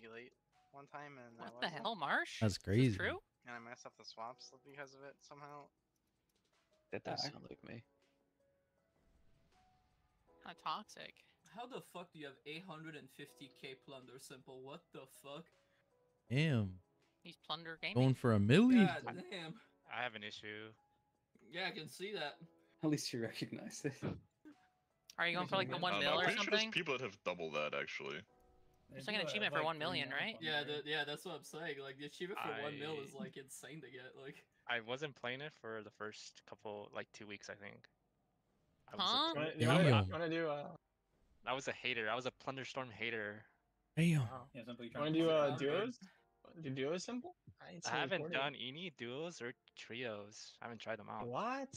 be late one time, and I What the wasn't, hell, Marsh? That's Is crazy. true? And I messed up the swaps because of it somehow. That does sound like me. Kind of toxic. How the fuck do you have 850k plunder simple? What the fuck? Damn. He's plunder gaming. Going for a milli. God damn. I have an issue. Yeah, I can see that. At least you recognize it. Are you going for like the I one I don't mil know, I'm or pretty sure there's something? people that have double that actually. There's like an achievement for 1 million, right? Yeah, the, yeah, that's what I'm saying. Like the achievement for one mil is like insane to get. Like, I wasn't playing it for the first couple, like two weeks, I think. I was, Huh? a, Wanna- pl- you wanna- Damn. Want to do uh, I was a hater. I was a Plunderstorm hater. Damn. Yeah, simple. You want to do uh, duos? Do duos simple? ain't I haven't recorded. done any duos or trios. I haven't tried them out. What?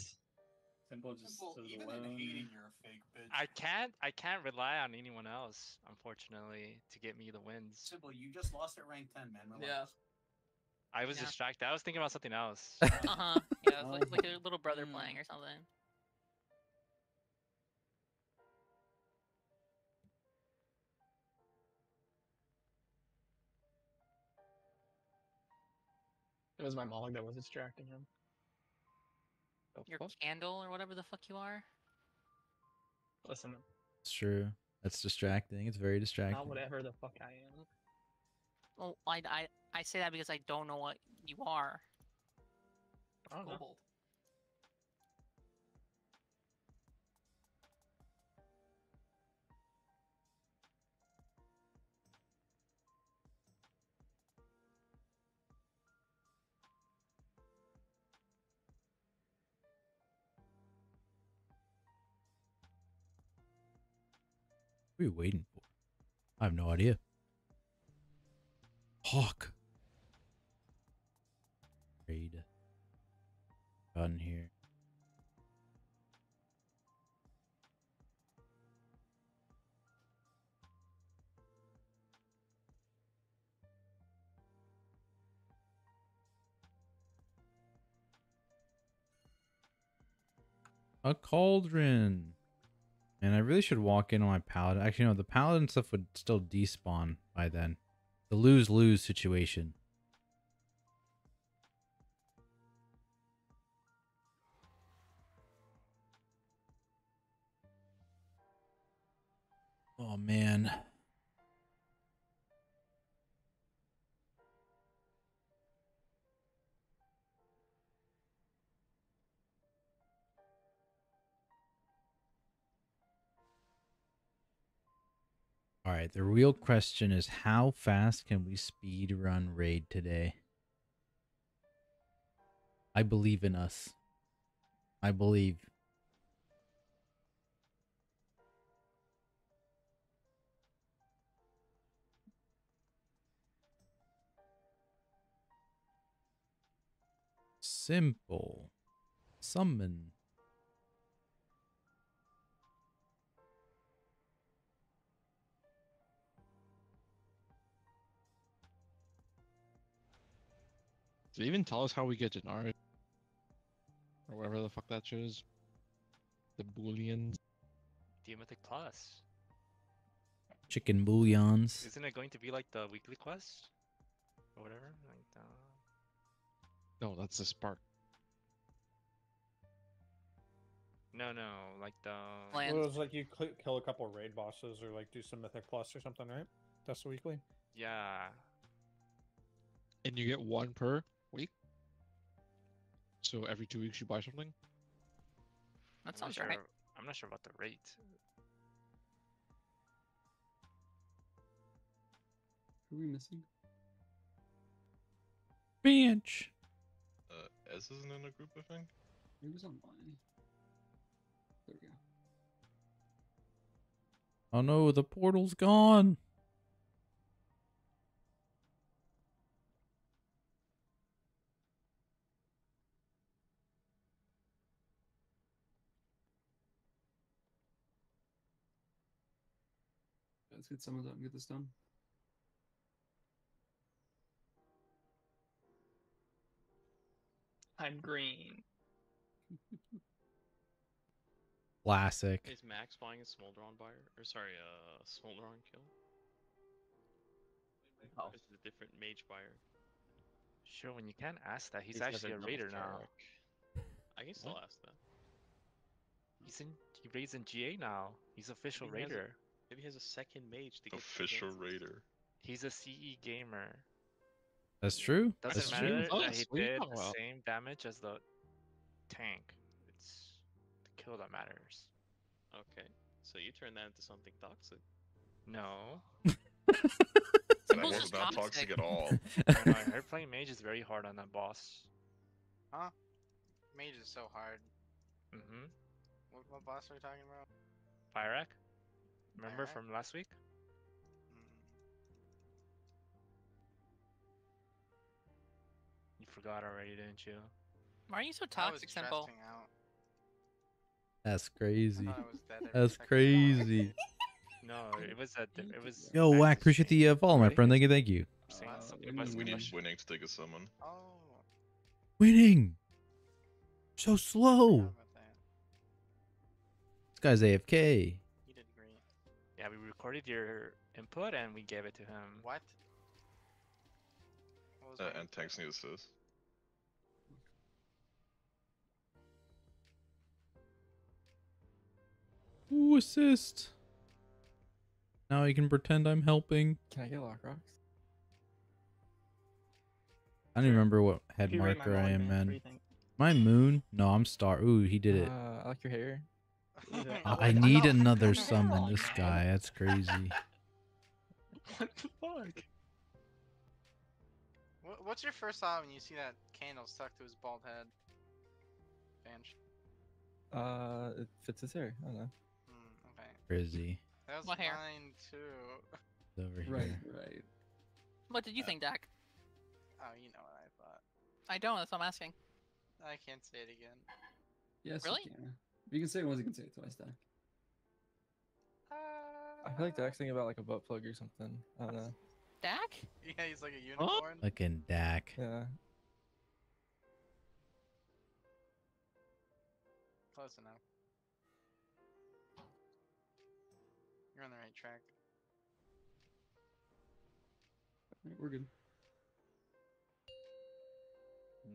Simple just Simple, says even alone. in hating, you're a fake bitch. I can't. I can't rely on anyone else, unfortunately, to get me the wins. Simple, you just lost at rank 10, man. Relax. yeah. I was Yeah. distracted. I was thinking about something else. Uh huh. Yeah, it's like, like a little brother Mm. playing or something. It was my Mog that was distracting him. The Your fuck? candle or whatever the fuck you are. Listen, It's true. That's distracting. It's very distracting. not whatever the fuck I am. Well, I, I, I say that because I don't know what you are. I don't know. Cobalt. Are you waiting for? I have no idea. Hawk. Raid. Gun here. A cauldron. And I really should walk in on my paladin. Actually, no, the paladin stuff would still despawn by then. The lose lose situation. Oh man. Right, the real question is how fast can we speed run raid today? I believe in us. I believe. Simple. Summon. Did it even tell us how we get Denari? Or whatever the fuck that shows? The Booleans. Geometric Plus. Chicken bouillons. Isn't it going to be like the weekly quest? Or whatever? Like the... No, that's the Spark. No, no, like the... Land. Well, it's like you cl- kill a couple raid bosses or like do some mythic plus or something, right? That's the weekly. Yeah. And you get one per week? So every two weeks you buy something? That I'm not sounds sure. right. I'm not sure about the rate. Who are we missing? Bench. Uh, Ez isn't in a group, I think. He was online. There we go. Oh no, the portal's gone. Let's get some of that and get this done. I'm green. Classic. Is Max buying a Smolderon buyer? Or sorry, a uh, Smolderon kill? Oh. This is a different mage buyer. Sure, when you can't ask that, he's, He's actually a raider now. I can still ask that. He's in. He raids in GA now. He's official Maybe he has a- raider. Maybe he has a second mage to get Official raider. He's a CE gamer. That's true. Doesn't That's matter true. that Us? he What are you did the same damage as the tank. It's the kill that matters. Okay, so you turn that into something toxic. No. That Symbol's was just not toxic. toxic at all. I know, I heard playing mage is very hard on that boss. Huh? Mage is so hard. Mm-hmm. What, what boss are we talking about? Fyrakk? Remember Fyrakk? from last week? Mm, You forgot already, didn't you? Why are you so toxic, Simple? That's crazy. thought I was That's crazy. No, it was a. di- It was. Yo, back Whack, to appreciate the uh, follow, my friend. Thank you, thank you. Uh, we need- we need winning to take a summon. Oh, Winning. So slow. This guy's AFK. Recorded your input and we gave it to him. What? What was Uh, and tanks need assist. Ooh, assist. Now I can pretend I'm helping. Can I get lock rocks? I don't even remember what head If you rate my marker I am, man, what do man. you think? My moon? No, I'm star. Ooh, he did it. Uh, I like your hair. Either- Uh, I I need another summon. This guy, that's crazy. What the fuck? What's your first thought when you see that candle stuck to his bald head? Bench. Uh, it fits his hair. I don't know. Hmm, okay. Crazy. That was What hair? mine too. It's over here. Right, right. What did you think, Dak? Oh, you know what I thought. I don't. That's what I'm asking. I can't say it again. Yes, Really? You can. If you can say it once, you can say it twice, Dak. Uh, I feel like Dak's thinking about like a butt plug or something. I don't know. Dak? Yeah, he's like a unicorn. Fucking Dak. Yeah. Close enough. You're on the right track. Alright, we're good.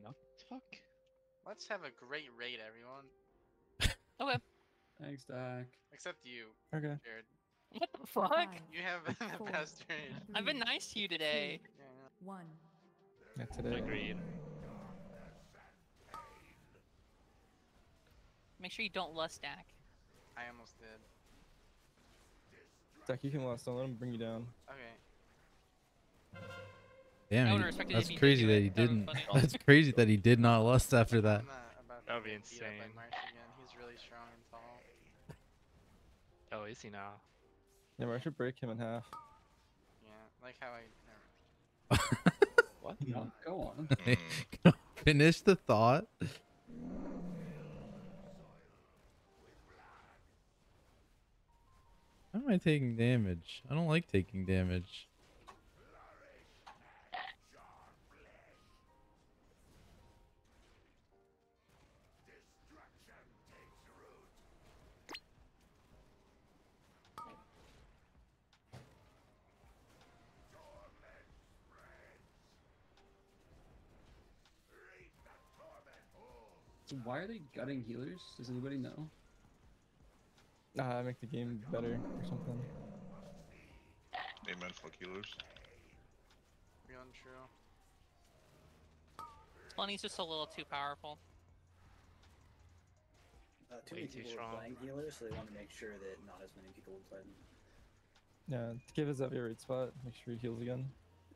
Not fuck. Let's have a great raid, everyone. Okay. Thanks, Dak. Except you, Okay. Jared. What the fuck? Five, You have the Four. best raid. I've been nice to you today. Yeah, yeah. one. Yeah, today. Agreed. Make sure you don't lust Dak. I almost did. Dak, you can last. Don't let him bring you down. Okay. I Damn, would've he- respected it that's you did crazy do that it. he That was didn't. funny. That's crazy that he did not lust after that. I'm not about to That would be get beat up by insane. Marsh again. He's really strong and tall. Oh, is he now? Yeah, I should break him in half. Yeah, like how I. Never. What? No, go on. Finish the thought. How am I taking damage? I don't like taking damage. Why are they gutting healers? Does anybody know? Nah, make the game better or something. They meant fuck healers. Real and true. Bunny's just a little too powerful. Uh, too Way many too people strong. were playing healers, so they want to make sure that not as many people would play them. Yeah, to give his Xavier right spot. Make sure he heals again.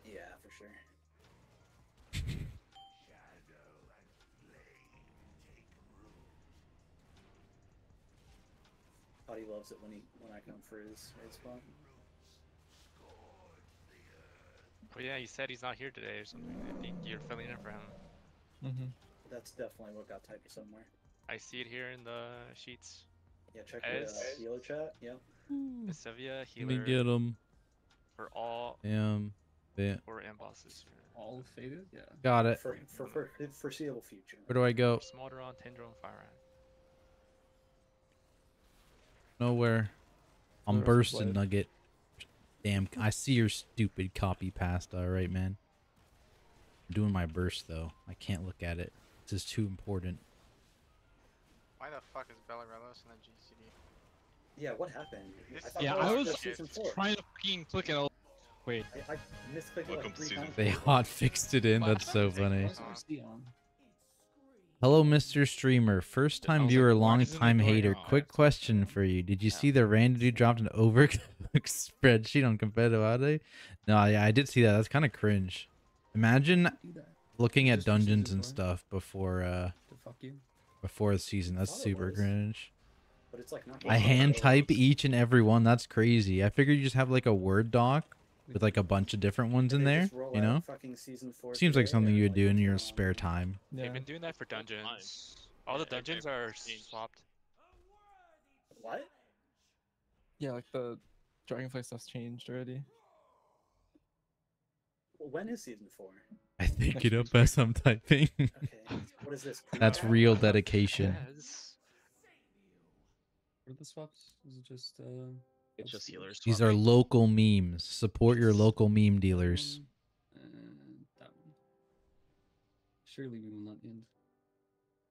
Yeah, for sure. Thought he loves it when he when I come for his raid spot. Oh yeah, he said he's not here today or something. I think you're filling in for him. Mm-hmm. That's definitely what got typed somewhere. I see it here in the sheets. Yeah, check the uh, Ez. healer chat. Yep. Sevilla Let healer me get him. for all Damn. Yeah. four end bosses. All faded? Yeah. Got it. For, for for foreseeable future. Where do I go? Smolderon, Tindral, and Fire Nowhere. I'm Where bursting, Nugget. Damn, I see your stupid copy pasta. All right, man. I'm doing my burst though. I can't look at it. This is too important. Why the fuck is Belarus in the GCD? Yeah, what happened? This- thought Yeah, I was was just season four. trying to fucking click it. all- Wait, I, I misclicked it like three times. They hot fixed it in. That's so funny. Hello, Mr. Streamer. First time viewer, like, long time hater. on? Quick question for you. Did you see the Randy dude dropped an overcooked spreadsheet on competitive Ade? No, yeah, I did see that. That's kind of cringe. Imagine looking at dungeons and stuff before uh to fuck you. before the season. That's super cringe. But it's like not. I hand type each and every one. That's crazy. I figured you just have like a Word doc with like a bunch of different ones in there. You know, fucking season four seems like something you would like, do in your going spare on? time. They've been doing that for dungeons. All the dungeons are changed. swapped. What? Yeah, like the Dragonflight stuff's changed already. Well, when is season four? I think it up as I'm typing. Okay. what is this? That's real dedication. Yes. What are the swaps? Is it just uh? It's just healers. These are local memes. Support your local meme dealers. one And that one. Surely we will not end.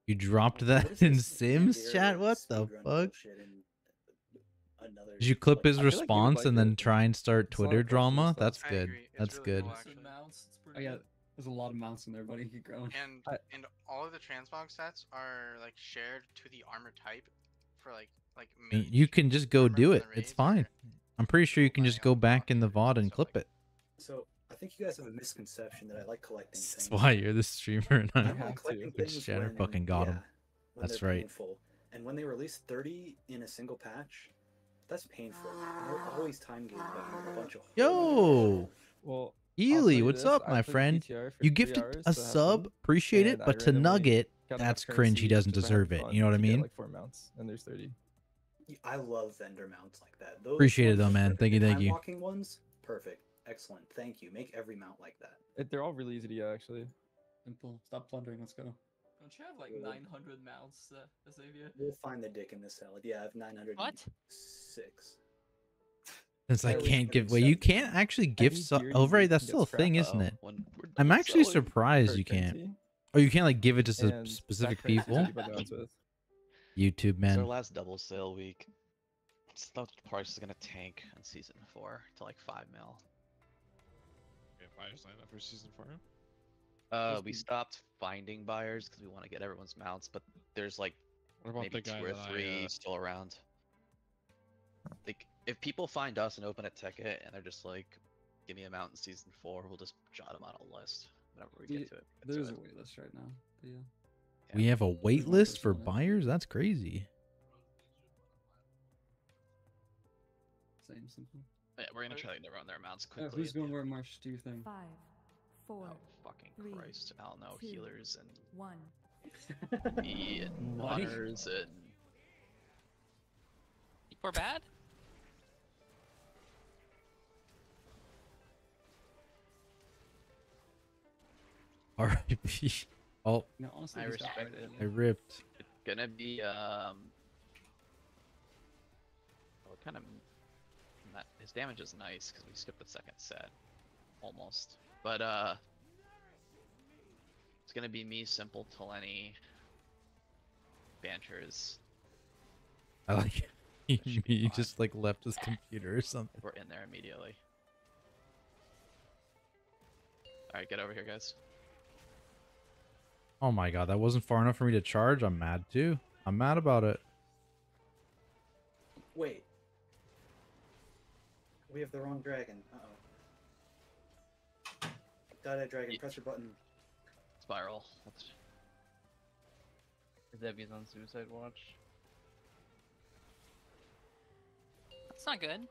You dropped that in Sims Xander chat? What the fuck? bullshit in Another, Did you clip like, his I feel like you would response like and then try and start It's a lot of Twitter drama? stuff. That's good. That's really good. cool, Mounts and actually. mounts, it's Oh yeah, there's a lot of mounts in there, buddy. Keep going. And I- and all of the transmog sets are like shared to the armor type for like like mage You can just go do it. It's fine. I'm pretty sure you can just go back in the VOD and clip it. So I think you guys have a misconception that I like collecting That's things. why you're the streamer and I I'm don't like have to. collecting Which things Shannon when- fucking got 'em. yeah, That's right. Painful. And when they release 30 in a single patch, that's painful. And they're always time gated by a bunch of. Yo, Well, Ely, what's this, up, my friend? You gifted hours a to sub, fun, appreciate it, and I but to Nugget, that's cringe. He doesn't deserve it. You know what I to get, mean? Like four mounts, and there's thirty. I love vendor mounts like that. Those Appreciate it though, man. Thank you, thank you. time-walking ones, perfect, excellent. Thank you. Make every mount like that. It, they're all really easy to get, actually. Simple. Stop plundering. Let's go. Don't you have like Yeah. 900 mounts, uh, Xavier? We'll find the dick in this salad. Yeah, I have 906. What? Since I can't give you away, you can't actually gift Any sub. Oh, right, that's still a thing, isn't Oh, it? I'm actually surprised you can't. currency, Oh, you can't like give it to some specific people. You buy mounts with. YouTube It's our man. last double sale week. It's thought the price is gonna tank in season four to like five mil. If I sign up for season four. Uh, we stopped finding buyers because we want to get everyone's mounts, but there's like What about maybe the guy two or three I, uh, still around. Like, if people find us and open a Ticket and they're just like, "Give me a mount in season four, we'll just jot them on a list whenever we Yeah, get to it. get to There's it. a wait list right now. But yeah. We have a wait list for person on it. buyers. That's crazy. Same simple. Yeah, we're gonna try to run their amounts Uh, quickly. who's going where Marsh? Do you think? Five, four, Oh fucking three, Christ! I don't know two, healers and one. E and Why? runners and We're bad? R.I.P. Oh, No, honestly, I respect it. I ripped. it's gonna be um. Well, kind of. Not, his damage is nice because we skipped the second set, almost. But uh, it's gonna be me, simple Teleni, Banchers. I like it. He, he just like left his computer or something. We're in there immediately. All right, get over here, guys. Oh my god, that wasn't far enough for me to charge. I'm mad too. I'm mad about it. Wait. We have the wrong dragon. Uh oh. Die dragon. Ye- Press your button. Spiral. Let's... Debbie's on suicide watch. That's not good.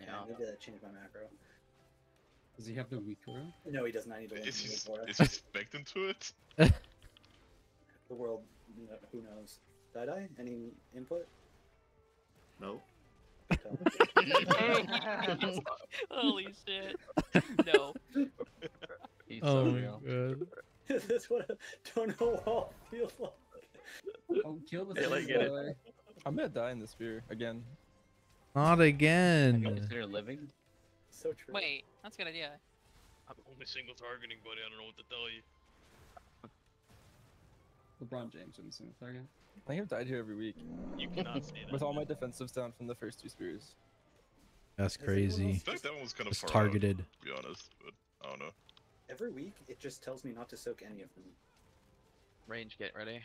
Yeah, Yeah. I need to change my macro. Does he have the weak aura? No, he doesn't. I need to link Is he, before. is he spec'd into it? The world, who knows? Did I? Any input? No. Holy shit. No. He's Oh so my real. god. Is this what a don't know feels like? Oh, kill the Hey, like, get the it. I'm gonna die in the spear again. Not again. Consider living. True. Wait, that's a good idea. I'm only single targeting, buddy. I don't know what to tell you. LeBron James wouldn't single the target. I think I've died here every week. You cannot say that. With all my defensives down from the first two spears. That's crazy. else I think that one was kind of It's far targeted. Out, to be honest, but I don't know. Every week, it just tells me not to soak any of them. Range, get ready.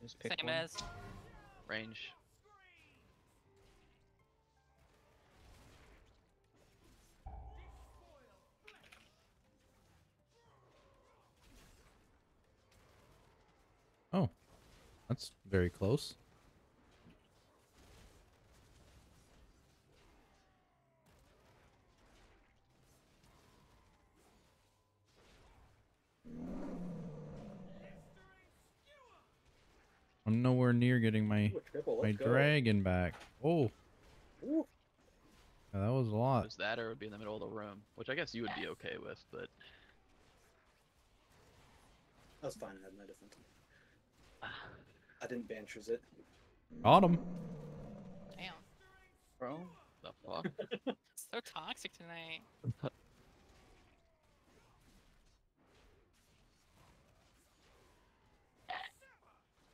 Just pick Same one. as. Range. That's very close. I'm nowhere near getting my Ooh, triple, my go. dragon back. Oh, yeah, that was a lot. Was that or it would be in the middle of the room, which I guess you would be okay with, but that was fine. I had my defense. I didn't banishers it. Got him. Damn. bro, the fuck? So toxic tonight.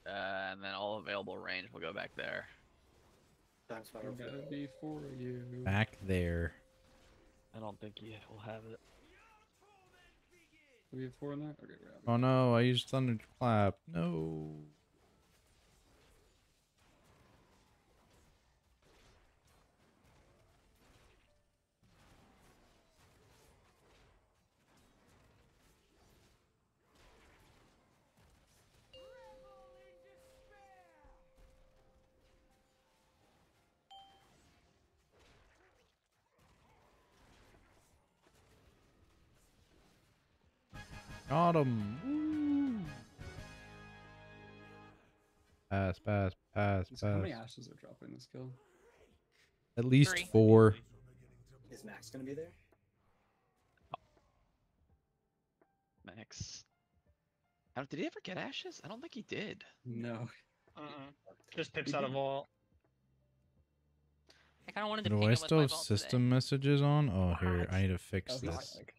Uh, and then all available range will go back there. Times five. I gotta be for you. Back there. I don't think he will have it. We have four in there? Okay, we're. Oh no, I used thunderclap. No. Got him. Woo. Pass, pass, pass, So how many ashes are dropping this kill? At least Three. four. Is Max gonna be there? Max. I don't, did he ever get ashes? I don't think he did. No. Uh. Just pips out of all. I kind of wanted to Do I still have my vault today. system messages on? Oh, here, I need to fix this. toxic.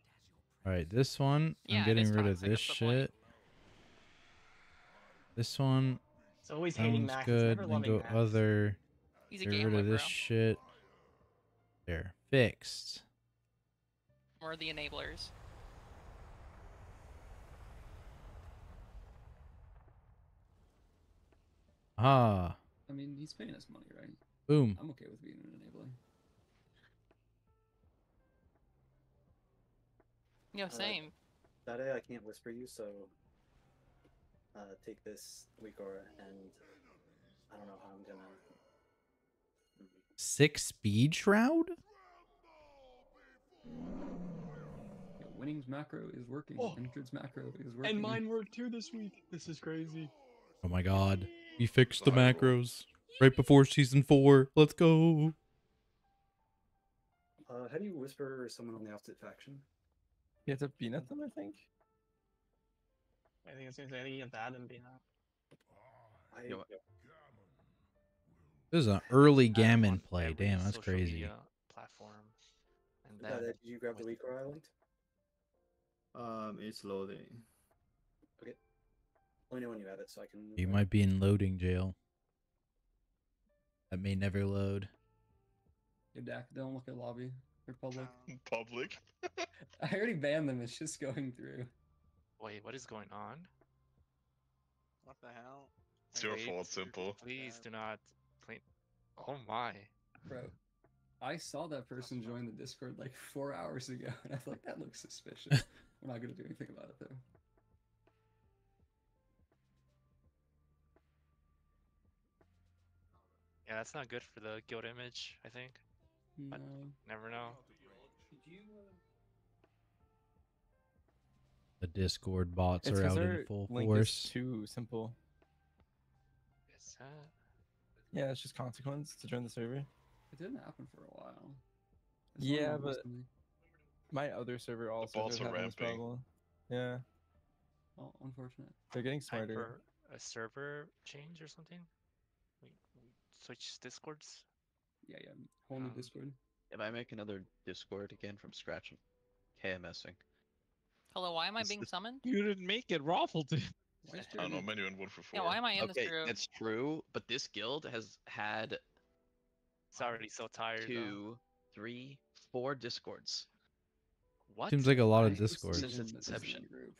Alright, this one, Yeah, I'm getting rid of this that's point. shit. This one It's always hating sounds Max. good. never Then go Max. other. He's a Get rid of bro. this shit. There, fixed. We're the enablers. Ah, I mean, he's paying us money, right? boom. I'm okay with being an enabler. Yo, Uh, same. That day I can't whisper you, so uh, take this week or and I don't know how I'm gonna. Six speed shroud? Yeah, winning's macro is working. Oh. Entred's macro is working. And mine worked too this week. This is crazy. Oh my god. We fixed the macros right before season four. Let's go. Uh, how do you whisper someone on the opposite faction? You have to beat at them, I think. I think it's gonna say any of that and being out. I, Yo, This is an early Add 'em gammon play. Damn, that's crazy. platform. And then did you grab the week Island? Um, it's loading. Okay. Let me know when you have it so I can. You might be in loading jail. That may never load. Yo, Dak, don't look at lobby. Republic. Public. I already banned them. It's just going through. wait, what is going on? What the hell? It's your Wait, fault, simple. Please do not play. Oh my. Bro, I saw that person join the Discord like four hours ago, and I feel like that looks suspicious. We're not gonna do anything about it though. Yeah, that's not good for the guild image. I think. No. Never know. Uh, the Discord bots It's are 'cause out in full link force. is too simple. Is that? Yeah, it's just consequence to join the server. It didn't happen for a while. It's Yeah, but recently. my other server also bots is are having this problem. Yeah, Oh, unfortunate. they're getting Time smarter. for a server change or something? We, we switch discords. Yeah, yeah. Whole new Um, Discord. If I make another Discord again from scratch, I'm KMSing. Hello, why am I This- being this- summoned? You didn't make it, Raffle did. Why is I don't know, Jeremy- menu in one for four. Yeah, why am I in Okay, this group? that's true, but this guild has had It's already so tired. though. two, three, four Discords. What? Seems like a lot of I was Discord. Since thinking its this is inception.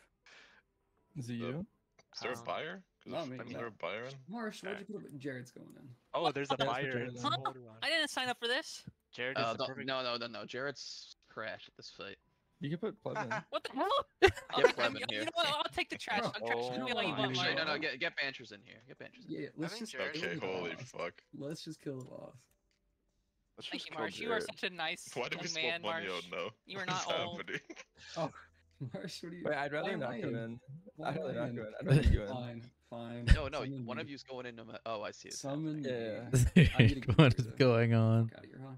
Is it you? Is there a Um, buyer? 'Cause not if- me, Is no. there a buyer? Marsh, why'd you put it? Jared's going in. Oh, there's a Yeah, that's what buyer Jared in is. Huh? I didn't sign up for this. Jared Uh, the no, perfect. no, no, no, no. Jared's crashed at this fight. You can put pleb in. What the hell? Get Okay, Pleb in you, here. you know what? I'll take the trash. I'll trash. Oh I feel like you my want Actually, no, no, get get Banchers in here. Get Banchers. In. Yeah, let's think just Jared Okay, holy boss. fuck. Let's just kill the boss. Let's Thank you, kill Marsh. You are such a nice Why did we young swap man, money Marsh. out now? You are not old. happening? Oh, Marsh, what are you? Wait, I'd rather am not I go in. Why I'd rather not in? go in. I'd rather you in. Fine, fine. No, no, Summon one me. of you's going in. No ma- oh, I see. it. Summon Yeah. what is I need to get what rid is of- going on? Your hawk.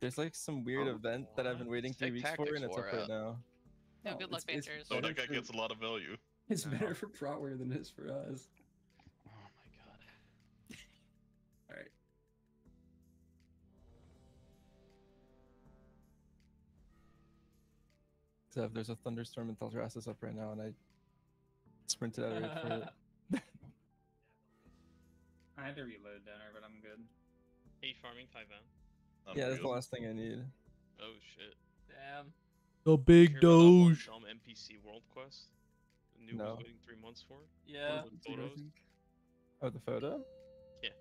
There's like some weird Oh, event that I've been waiting three weeks for, Tactics and it's up War right out. Uh, now. Yeah, No, good oh, luck, it's- it's Ventures. Oh, that guy gets a lot of value. It's No. better for Protware than it is for us. Oh my god. All right. So there's a thunderstorm and Thaldraszus up right now, and I sprinted out of it for it. I had to reload dinner, but I'm good. Are you farming Tyvan? Oh, yeah, that's the last thing I need. Oh shit. Damn. The big about that doge. Dumb NPC world quest. The new No. was waiting three months for. Yeah. With photos. Oh, the photo? Yeah.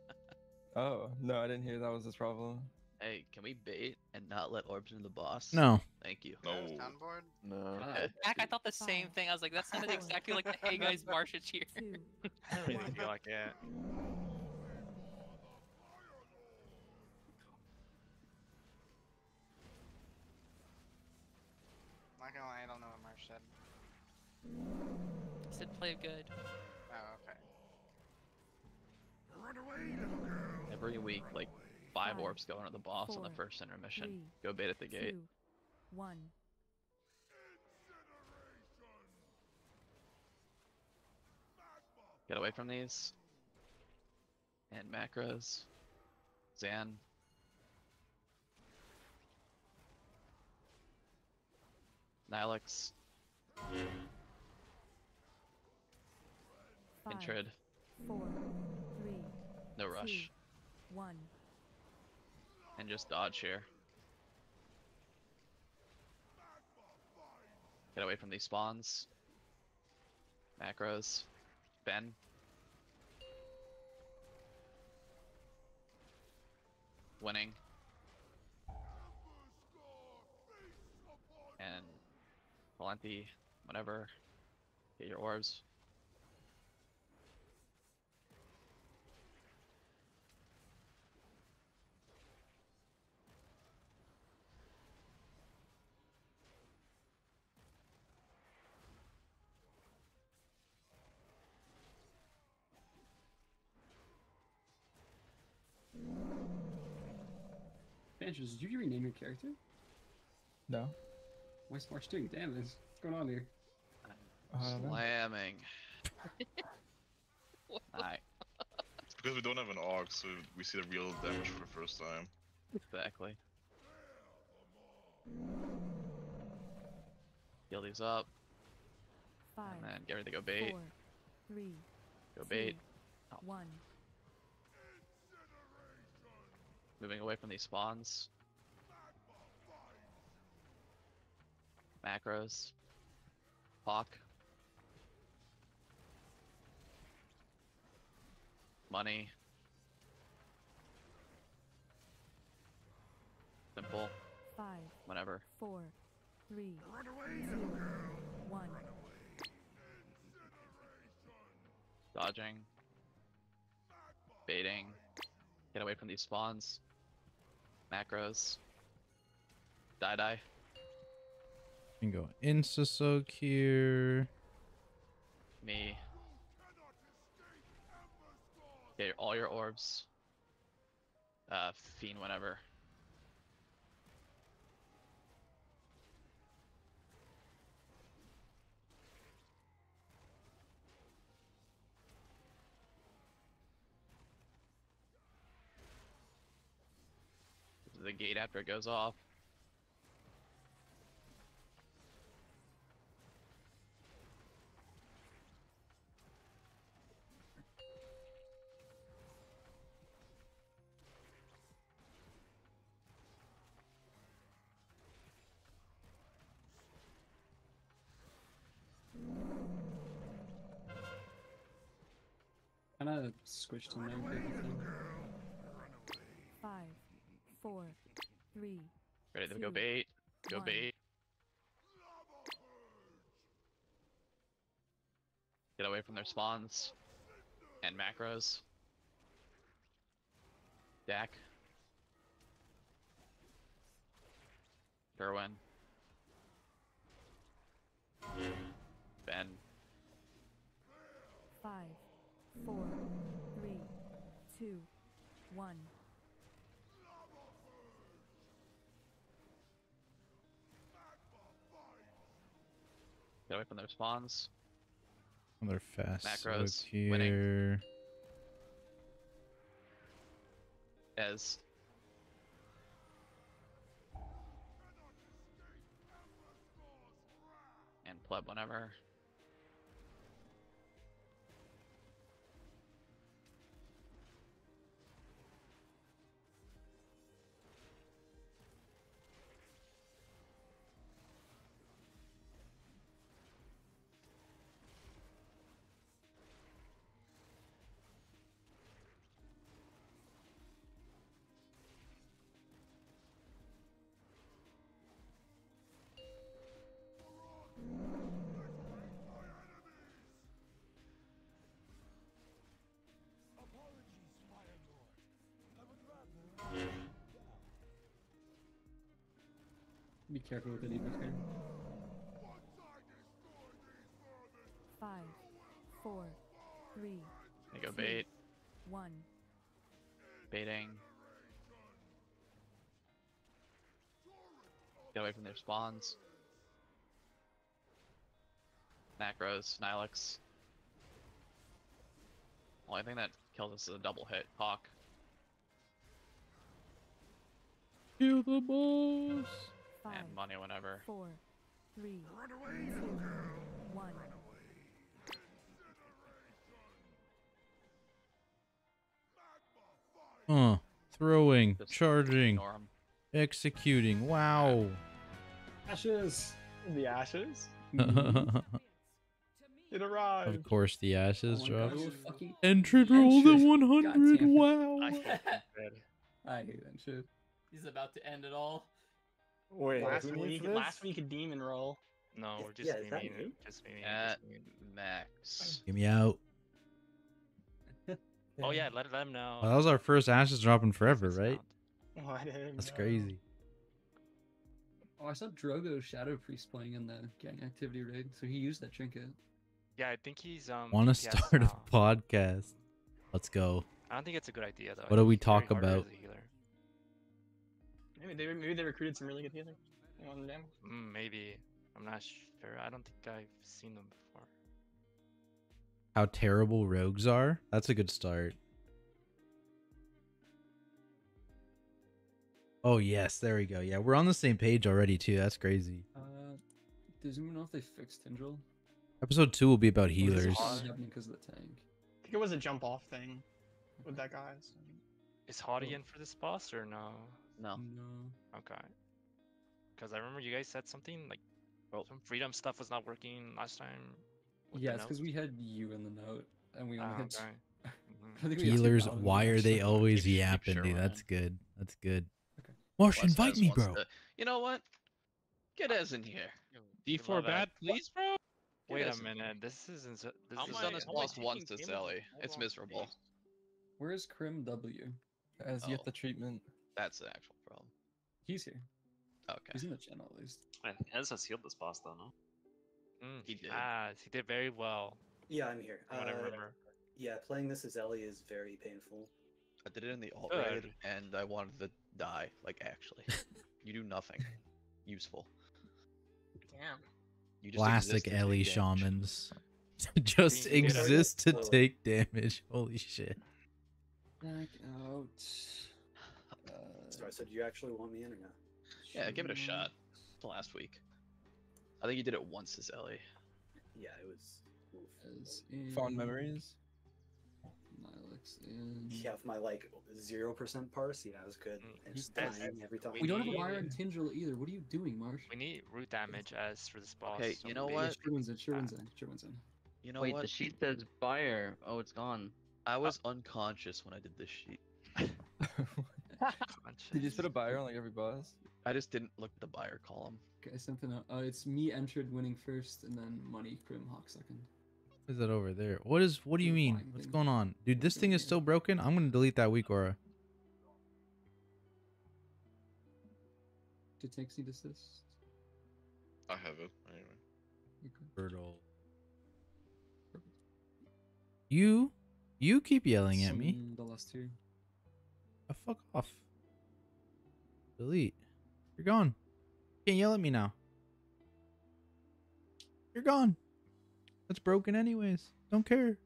Oh, no, I didn't hear that was his problem. Hey, can we bait and not let orbs into the boss? No. Thank you. No. Soundboard? No. Okay. Jack, I thought the same thing. I was like, that sounded exactly like the Hey Guys Marsh is here. I don't really feel like it. I said play good. Oh, okay. Every week, like five Five, orbs go into the boss on the first intermission. three, Go bait at the gate. Two, one. Get away from these. And macros. Zan. Nihilix. Five. Four, three, No two, rush. one. And just dodge here. Get away from these spawns. Macros. Ben. Winning. And Valenti, whatever. Get your orbs. Banchers, did you rename your character? No. Why's Marsh doing damage? What's going on here? I don't. Slamming. Alright, It's because we don't have an AUG, so we see the real damage for the first time. exactly. Heal these up, Five, and then get ready to go bait. four, three, Go bait. two, one. Moving away from these spawns. Macros. Hawk. Money. Simple. Five, Whatever. Four. Three. four, three, two, one. Dodging. Baiting. Get away from these spawns. Macros. Die die. can go insta soak here. Me. Get all your orbs. Uh, fiend whenever. to the gate after it goes off. Kind of squished him there. Five four, three, Ready to go bait. Go one. bait. Get away from their spawns and macros. Dak. Derwin. Ben. five, four, three, two, one. Get away from their spawns. They're fast Macros, here. winning. Ez. And pleb whenever. Be careful with the Deeper here. Five, four, three, They go two, bait. one. Baiting. Get away from their spawns. Macros, Nihilix. Only thing that kills us is a double hit. Hawk. Kill the boss. Five, and money whenever. four, three, two, one. Uh, throwing, Just charging, executing. Wow. Ashes. The ashes. of It arrived. Of course, the ashes Oh my God, drops. fucking Entered Yeah, roll the 100. God damn it. Wow. I. I hate that shit. He's about to end it all. Wait, last who needs week, this? last week a demon roll. No, we're just yeah, is that me? it. Just memeing it. At Just memeing it. max. Get me out. Oh yeah, let let him know. Well, that was our first ashes dropping in forever, right? Oh, That's know. crazy. Oh, I saw Drogo Shadow Priest playing in the gang activity raid, so he used that trinket. Yeah, I think he's um. Want to start now. a podcast? Let's go. I don't think it's a good idea though. What do we talk hard about? As a healer. Maybe they maybe they recruited some really good healers. You want them? Mm, maybe. I'm not sure. I don't think I've seen them before. How terrible rogues are. That's a good start. Oh yes, there we go. Yeah, we're on the same page already too. That's crazy. Uh, does anyone know if they fixed Tindral? Episode two will be about is healers. hard. Because of the tank. I think it was a jump off thing with that guy. so- Is Haughty in for this boss or no? No. No. Okay. Because I remember you guys said something like, well, some freedom stuff was not working last time. with the Yeah, because we had you in the note, and we only Ah, had. okay. I think we got two Healers, why are they always Keep- keep yapping, sure dude? That's in. good. That's good. Okay. Marsh, Unless invite me, bro. to- You know what? Get Ez in here. D4 bad, please, bro. Wait a Ez in minute. This isn't. This He's is done this boss once to Sally. It's miserable. Where's Crim W? As you Oh. get the treatment. That's the actual problem. He's here. Okay. He's in the channel at least. I think Ez has healed this boss though, no? Mm, He did. Ah, he did very well. Yeah, I'm here. From what I Uh, remember. Yeah, playing this as Ellie is very painful. I did it in the alt Good. raid, and I wanted to die. Like actually, you do nothing useful. Damn. You just Classic exist Ellie shamans. Just Being good at it. exist to Oh. take damage. Holy shit. Back out. Uh, Sorry, so do you actually want me in or not? Yeah, give it a shot. It's last week. I think you did it once as Ellie. Yeah, it was. oof. As in Fond memories. Nihilix in. Yeah, with my like zero percent parse, yeah, it was good. Mm, And just that's- dying every time. We don't have a wire on Tindral either. What are you doing, Marsh? We need root damage as for this boss. Okay, you know maybe- Yeah, what? Sherwin's in. Sherwin's in. Sherwin's in. You know Wait, what? the sheet says fire. Oh, it's gone. I was unconscious when I did this sheet. Did you just put a buyer on like every boss? I just didn't look at the buyer column. Okay, something up. Uh, it's me entered winning first, and then money Grim Hawk second. What is that over there? What is? What do you mean? What's going on, dude? This thing is still broken. I'm gonna delete that weak aura. Did Tanks need assist? I have it anyway. Turtle. You, you keep yelling at me. The last two. Fuck off. Delete. You're gone. Can't yell at me now. You're gone. That's broken anyways. Don't care.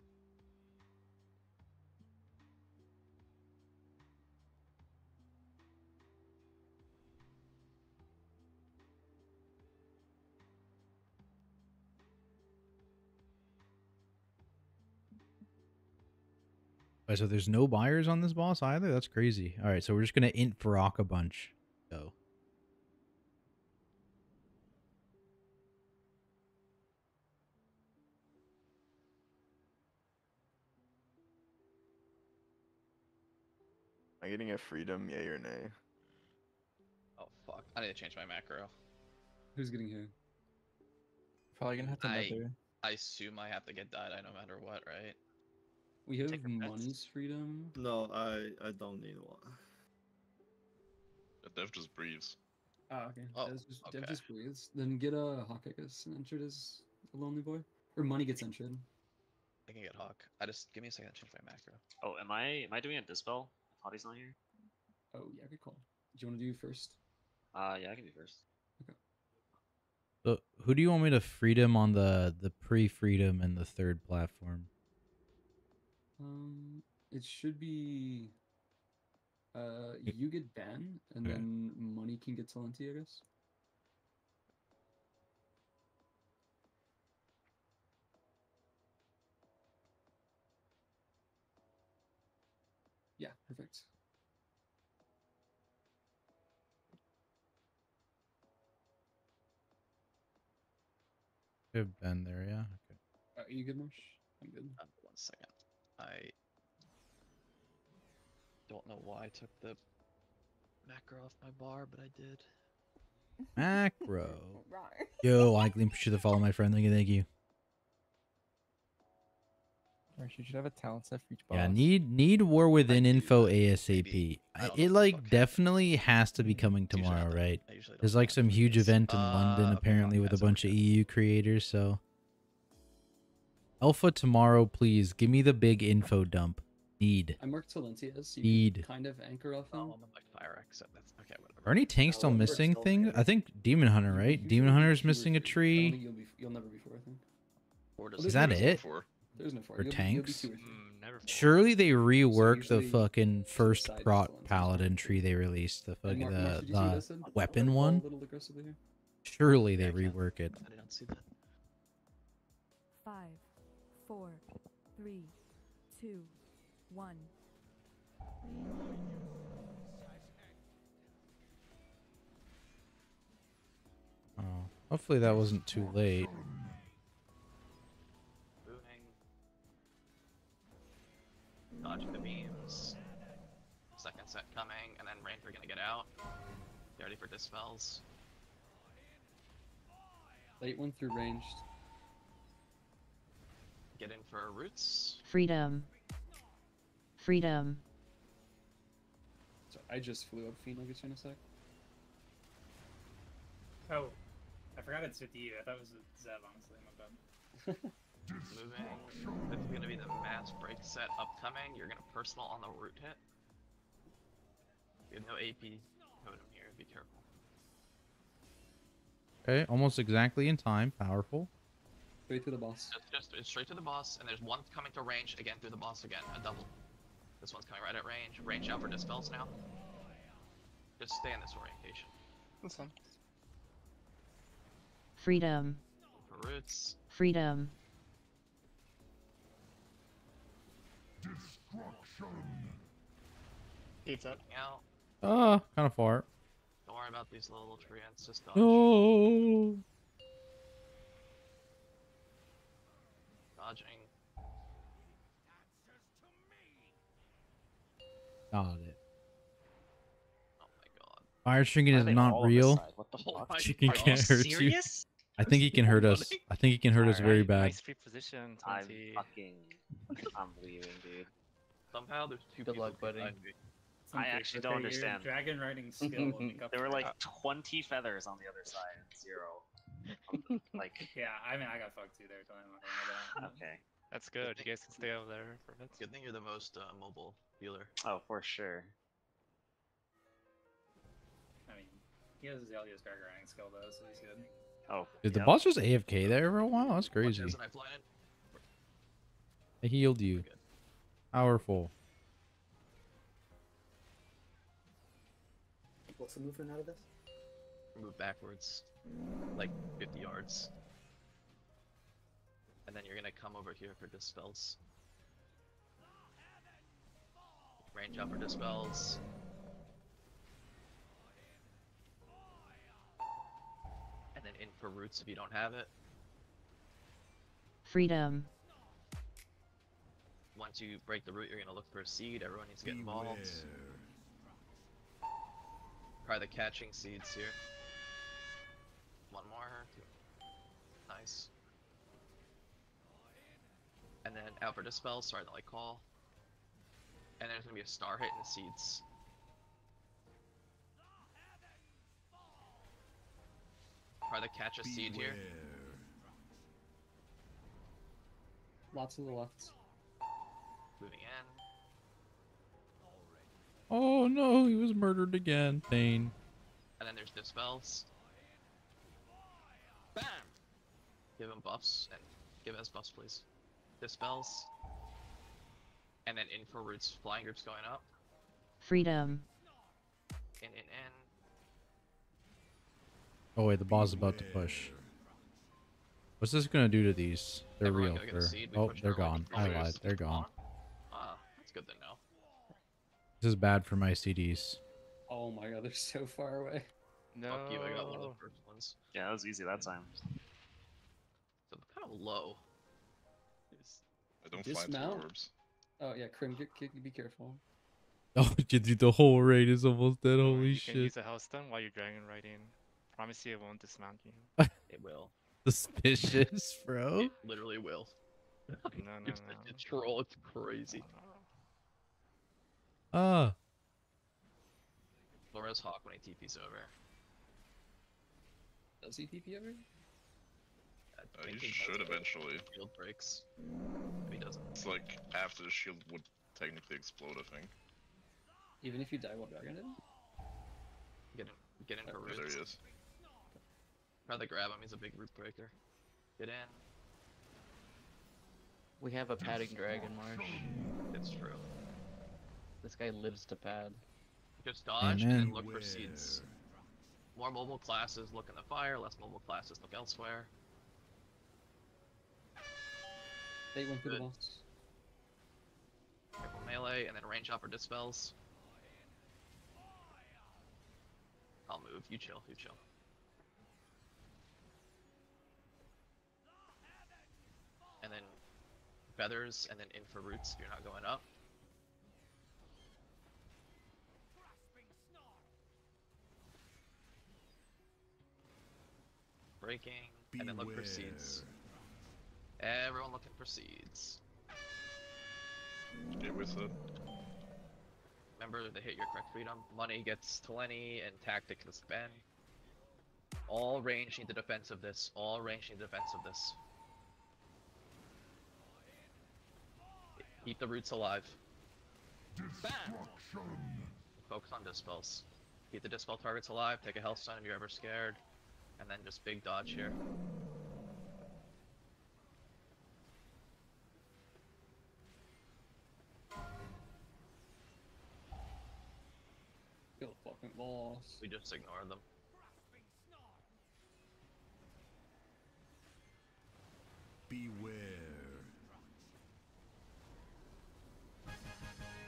Alright, so there's no buyers on this boss either? That's crazy. Alright, so we're just gonna int Varrock a bunch. Go. Am I getting a freedom, yay or nay? Oh fuck! I need to change my macro. Who's getting who? Probably gonna have to I. I assume I have to get died no matter what, right? We have Take your bets. money's freedom. No, I I don't need one. The dev just breathes. Ah, okay. Oh, Dev just, Dev just breathes. Then get a Hawk, I guess, and entered as a lonely boy. Or money gets entered. I can get Hawk. I just give me a second to change my macro. Oh, am I am I doing a dispel? Hotty's not here. Oh, yeah, good call. Do you want to do first? Uh, yeah, I can do first. Okay. So who do you want me to freedom on the the pre-freedom and the third platform? Um, it should be. Uh, you get Ben, and Okay. then money can get Talenti, I guess. Yeah, perfect. We have Ben there, yeah. Okay. Are you good, Marsh? I'm good. Uh, one second. I don't know why I took the macro off my bar, but I did. Macro. Yo, I appreciate the follow, my friend. Thank you, thank you. Or you should have a talent set for each boss. Yeah, need need war within info ASAP. I- It like definitely has to be hmm, coming tomorrow, right? There's like some huge event in London uh, apparently with a bunch of EU creators, so Alpha tomorrow, please. Give me the big info dump. Need. I marked Talenti as so you Need. kind of anchor off him. Oh, I'm on my fire exit. That's okay. Whatever. Are any tanks still oh, missing thing? I think Demon Hunter, right? Demon Hunter's missing a tree. you'll be. You'll never be four. I think. Or Well, Is that no- it? There's no four. For You'll be- you'll be tanks? two or three. Mm, Surely they reworked the fucking first prot paladin tree they released, the fucking Mark- Mark, the, did you see what I said? the weapon one. A little aggressively here. Surely they rework it. I didn't see that. Five, four, three, two, one. Oh, hopefully that wasn't too late. Moving. Dodging the beams. Second set coming, and then Ranger gonna get out. Get ready for dispels. Late one through ranged. Get in for our roots. Freedom. Freedom. So I just flew up Fiend. I'll get you in a sec. Oh, I forgot it's with you. I thought it was with Zev, honestly. My bad. Moving. This is gonna be the mass break set upcoming. You're gonna personal on the root hit. You have no AP totem here. Be careful. Okay, almost exactly in time. Powerful. Straight to the boss. Just, just straight to the boss, and there's one coming to range again through the boss again. A double. This one's coming right at range. Range out for dispels now. Just stay in this orientation. That's fine. Freedom. For roots. Freedom. Eats up. Out. Ah, kind of far. Don't worry about these little treants. Just dodge. No. Dodging. Got it. Oh my god. Fire chicken Why are is not all on this real. side? What the fuck? Chicken Are can't hurt serious? you. I think he can hurt us. I think he can hurt us very bad. Nice free position, I'm fucking. I'm leaving, dude. Somehow there's two Good people luck, buddy. I actually don't understand. Dragon riding skill will make up there were like 20 feathers on the other side and zero. like, Yeah, I mean, I got fucked too there. Tell you okay. That's good. You guys can stay over there for a bit. Good thing you're the most uh, mobile healer. Oh, for sure. I mean, he has Zelia's Dragon riding skill though, so he's good. Oh. Did the yeah. boss just AFK there for a while? That's crazy. Isn't I flying? I healed you. Powerful. What's the movement out of this? Move backwards, like 50 yards. And then you're gonna come over here for dispels. Range up for dispels. And then in for roots if you don't have it. Freedom. Once you break the root, you're gonna look for a seed. Everyone needs to get involved. Try the catching seeds here. One more. Nice. And then out for dispel, sorry, the light call. And there's gonna be a star hit in the seeds. Try to catch a seed here. Lots of the left. Moving in. Oh no, he was murdered again. Pain. And then there's dispels. Give him buffs and give us buffs, please. Dispels. And then in for roots, flying groups going up. Freedom. In, in, in. Oh wait, the boss is about to push. What's this gonna do to these? They're Everyone real. go They're... Oh, they're gone. I lied. They're gone. Ah, that's good to know. This is bad for my CDs. Oh my god, they're so far away. No. Fuck you, I got one of the first ones. Yeah, that was easy that time. So kind of low. I don't fly into Dismount. orbs. Oh yeah, Krim, get, get, be careful. Oh, dude, the whole raid is almost dead. Holy you can shit. use a house stun while you're dragon riding. Promise you it won't dismount you. It will. Suspicious, bro. It literally will. No, no, it's no. a troll, it's crazy. Ah. Laura's Hawk when he TP's over. Does he TP ever? I Uh, he should eventually. Shield breaks. If he doesn't. It's like after the shield would technically explode, I think. Even if you die while dragon it? Get in, get in for Yeah, there roots. he is. Try to grab him, he's a big root breaker. Get in. We have a padding dragon, Marsh. It's true. This guy lives to pad. Just dodge and Amen. then look for seeds. More mobile classes look in the fire, less mobile classes look elsewhere. They went through the Good. boss. Careful melee, and then range up or dispels. I'll move, you chill, you chill. And then feathers, and then in for roots if you're not going up. Breaking, and then look for seeds. Everyone looking for seeds. Stay with it. Remember, they hit your correct freedom. Money gets Teleni, and tactic is Ben. All range need the defense of this. All range need the defense of this. Keep the roots alive. Focus on dispels. Keep the dispel targets alive. Take a healthstone if you're ever scared, and then just big dodge here. The boss. We just ignore them. Beware.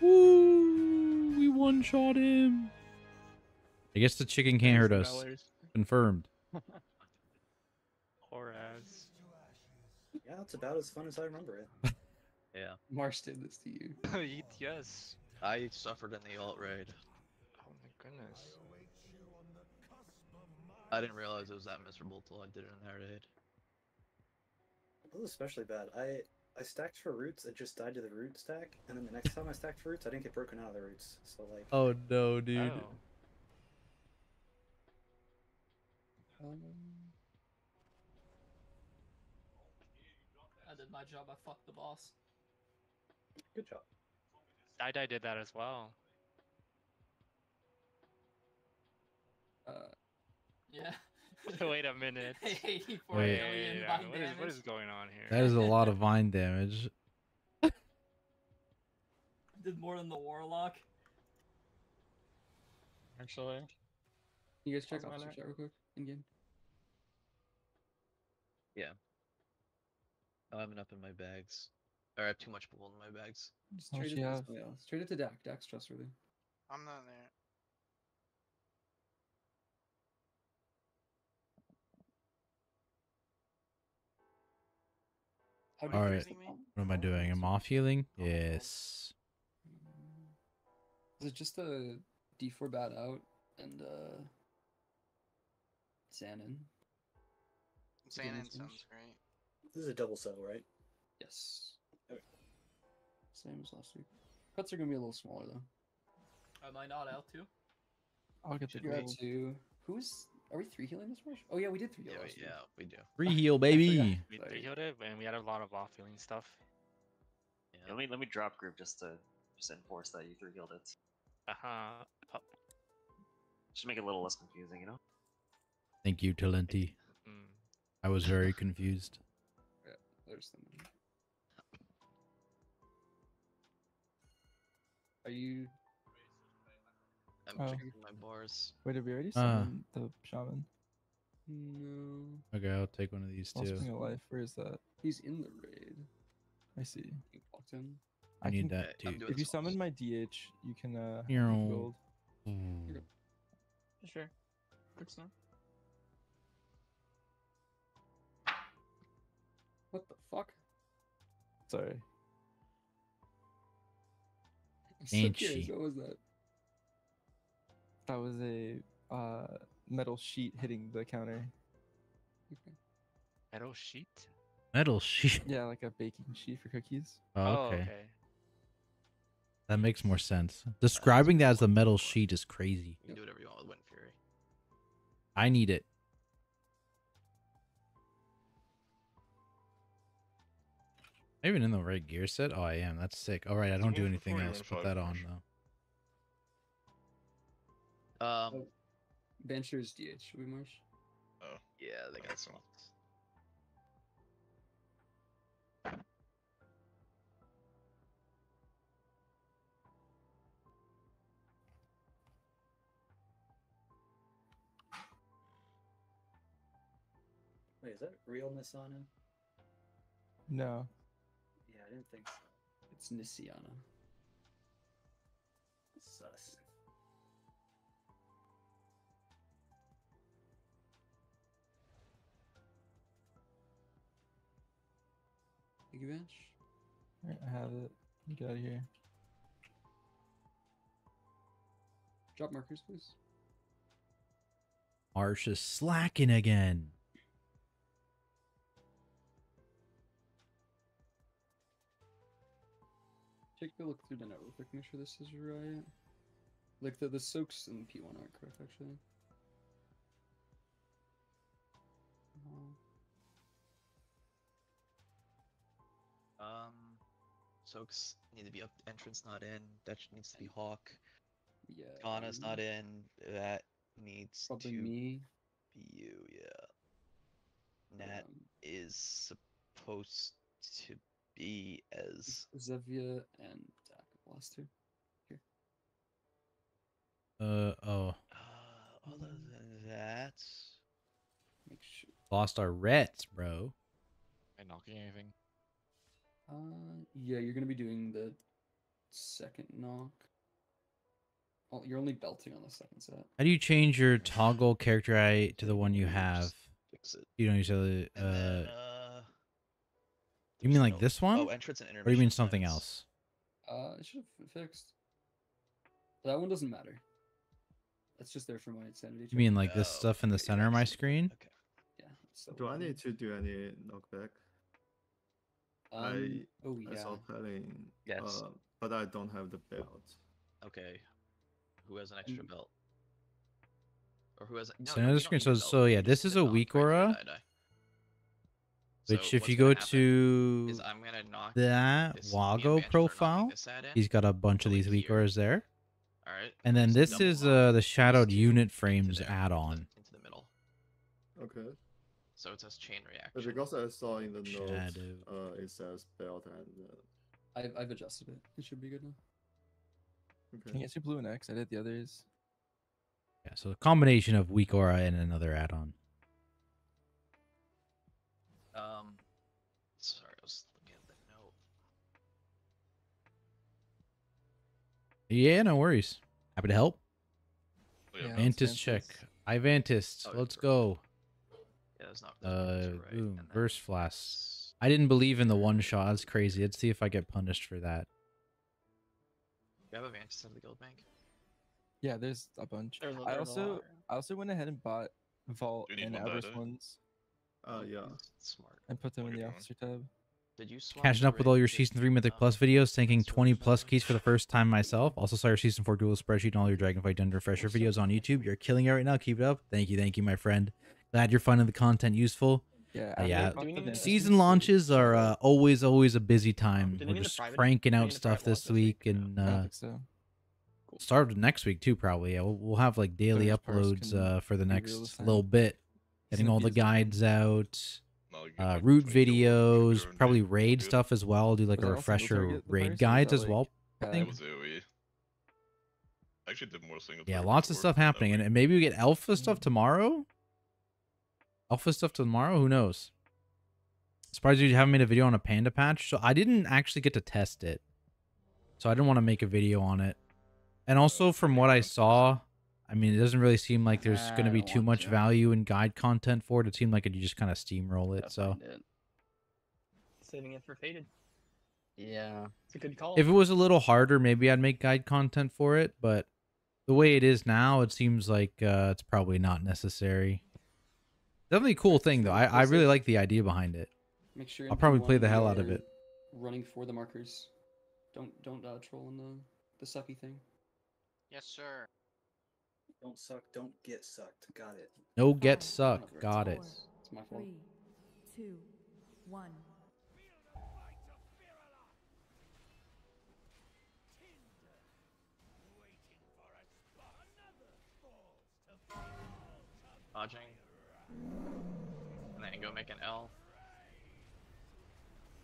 Woo! We one shot him. I guess the chicken can't hurt us. Confirmed. Or as. Yeah, it's about as fun as I remember it. Yeah. Marsh did this to you. yes. I suffered in the alt raid. Oh my goodness. I didn't realize it was that miserable till I did it in raid. This is especially bad. I I stacked for roots. It just died to the root stack, and then the next time I stacked for roots, I didn't get broken out of the roots. So like. Oh no, dude. Um, I did my job. I fucked the boss. Good job. Die Die did that as well. Uh, Yeah. Wait a minute. Wait. million Wait, bind what is what damage. is going on here? That is a lot of vine damage. Did more than the warlock. Actually, you guys check How's off the chat real quick in game. Yeah. Oh, I have enough in my bags. Or I have too much gold in my bags. Just How much trade it you to have? Trade it to Dak. Dak's trustworthy. I'm not there. All you right. use? What am I doing? I'm off healing. Yes. Is it just a D4 bat out and uh Xanon? to get Xanon sounds great. This is a double cell, right? Yes. Same as last week. Cuts are gonna be a little smaller though. Am I not out too? I'll get the You're at gold. two. Who's are we three healing this much? Oh yeah, we did three heal Yeah, last we, yeah, we do. Three heal, baby. We three healed it, and we had a lot of off healing stuff. Yeah, Let me let me drop group just to just enforce that you three healed it. Uh huh. Just make it a little less confusing, you know. Thank you, Talenti. Mm. I was very confused. Yeah, there's them. Are you? I'm Oh. checking my bars. Wait, have we already Uh. summoned the shaman? No. Okay, I'll take one of these Lost too. Ring of Life. Where is that? He's in the raid. I see. You walked in. I need can- that too. If you this one. summon my DH, you can uh have gold. Mm. sure. Good snow. What the fuck? Sorry. I'm so curious, she? What was that? That was a uh metal sheet hitting the counter. Metal sheet. Metal sheet. Yeah, like a baking sheet for cookies. Oh, okay. okay. That makes more sense. Describing that as a metal sheet is crazy. You can do whatever you want with Wind Fury. I need it. Even in the right gear set? Oh, I am. That's sick. All right, I don't do anything else. Put that on though. Um, Bencher's DH. Should we march? Oh, yeah, they got some. Wait, is that realness on him? No. Yeah, I didn't think so. It's Nissiana. Sus. Big advantage. Alright, I have it. Get out of here. Drop markers, please. Marsh is slacking again. Take a look through the note real quick. Make sure this is right. Like the the soaks in P1 aren't correct actually. Uh, Um, Soaks need to be up. Entrance not in. That needs to be Hawk. Yeah. Ghana's not in. That needs Probably to me. be you. Yeah. Nat um, is supposed to be as. Zevia and Dak. the Last two. Here. Uh oh. Uh, other than that, Make sure. Lost our rets, bro. Am I knocking anything? Uh, yeah, you're gonna be doing the second knock. Oh, you're only belting on the second set. How do you change your toggle character eye to the one you have? fix it. You don't use the uh. Then, uh, you mean like no- this one? Oh, entrance and Or do you mean something signs. else? Uh, it should have fixed. That one doesn't matter. That's just there for my sanity. You mean like this stuff in the center of my screen? Okay. Yeah. So, Do I need to do any knockback? Um, I, oh I saw yeah. Yes. Uh, but I don't have the belt. Okay. Who has an extra Mm. belt? Or who has? No, Center no, of the screen. need So belt. so yeah, this is a weak right through aura. die die. Which So if you go to is I'm gonna knock that Wago advantage for knocking profile, this ad in, he's got a bunch of these in weak here. auras there. Alright. And then this is uh the shadowed unit frames add-on. Into the middle. Okay. So it says chain reaction. But because I saw in the notes, uh, it says belt and. Uh, I've, I've adjusted it. It should be good now. Can you see blue and X? I did the others. Yeah, so a combination of weak aura and another add-on. Um, sorry, I was looking at the note. Yeah, no worries. Happy to help. Oh, yeah, Yeah. Vantus Vantus. check. I Vantus. Oh, Let's perfect. go. Yeah, there's not. those numbers Uh, are right, boom. and then Burst flask. s- I didn't believe in the one shot. That's crazy. Let's see if I get punished for that. You have a Vantus out of the guild bank. Yeah, there's a bunch. There's a- I there's a also. I also went ahead and bought Vault and one Everest data? ones Uh, yeah. Smart. and put them in the fine. officer tab. Did you swap Catching up with all your season three Mythic Plus videos, thanking 20 plus keys for the first time myself. Also saw your season four dual spreadsheet and all your Dragonflight Dungeon Refresher videos on YouTube. You're killing it right now. Keep it up. Thank you, thank you, my friend. Glad you're finding the content useful. Yeah, Uh, yeah. Do we need Season ones. launches are uh, always, always a busy time. Do We're just cranking out stuff private launch this this week? week and I don't uh, think so. start of next week too. Probably. Yeah, we'll, we'll have like daily Third uploads uh, for the next real this time. little bit. Getting all the guides out. No, you get, uh, like, root videos, probably raid stuff as well. I'll do like a that also single refresher raid price, or was guides as well. I think. It was AoE. I actually did more single Yeah, lots of stuff happening, and, maybe we get alpha Mm. stuff tomorrow. Alpha stuff tomorrow. Who knows? Surprised you haven't made a video on a panda patch. So I didn't actually get to test it, so I didn't want to make a video on it. And also, from what I saw, I mean, it doesn't really seem like there's going to be too much to. value in guide content for it. It seemed like it, you just kind of steamroll it. So it. Saving it for faded. Yeah. It's a good call. if it was a little harder, maybe I'd make guide content for it. But the way it is now, it seems like uh, it's probably not necessary. Definitely a cool thing though. I, I really like the idea behind it. Make sure. I'll probably play the hell out of it. Running for the markers. Don't don't uh, troll in the the sucky thing. Yes, sir. Don't suck, don't get sucked. Got it. No get Five, suck. Whatever, Got it. four, It's my fault. Three, two, one. Dodging. And go make an L.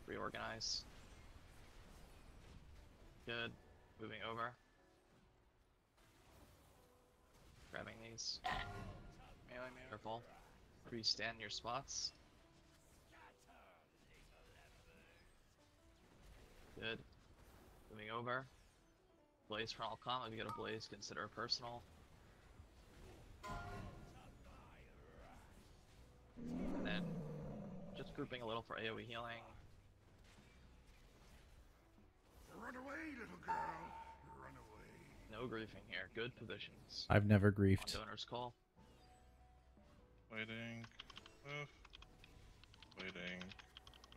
Reorganize. Good. Moving over. Grabbing these. Melee, melee. Careful. Pre-stand your spots. Good. Moving over. Blaze frontal combo. If you get a blaze, consider a personal. Grouping a little for AoE healing. Run away, little girl. Run away. No griefing here. Good positions. I've never On griefed. Donor's call. Waiting. Move. Waiting.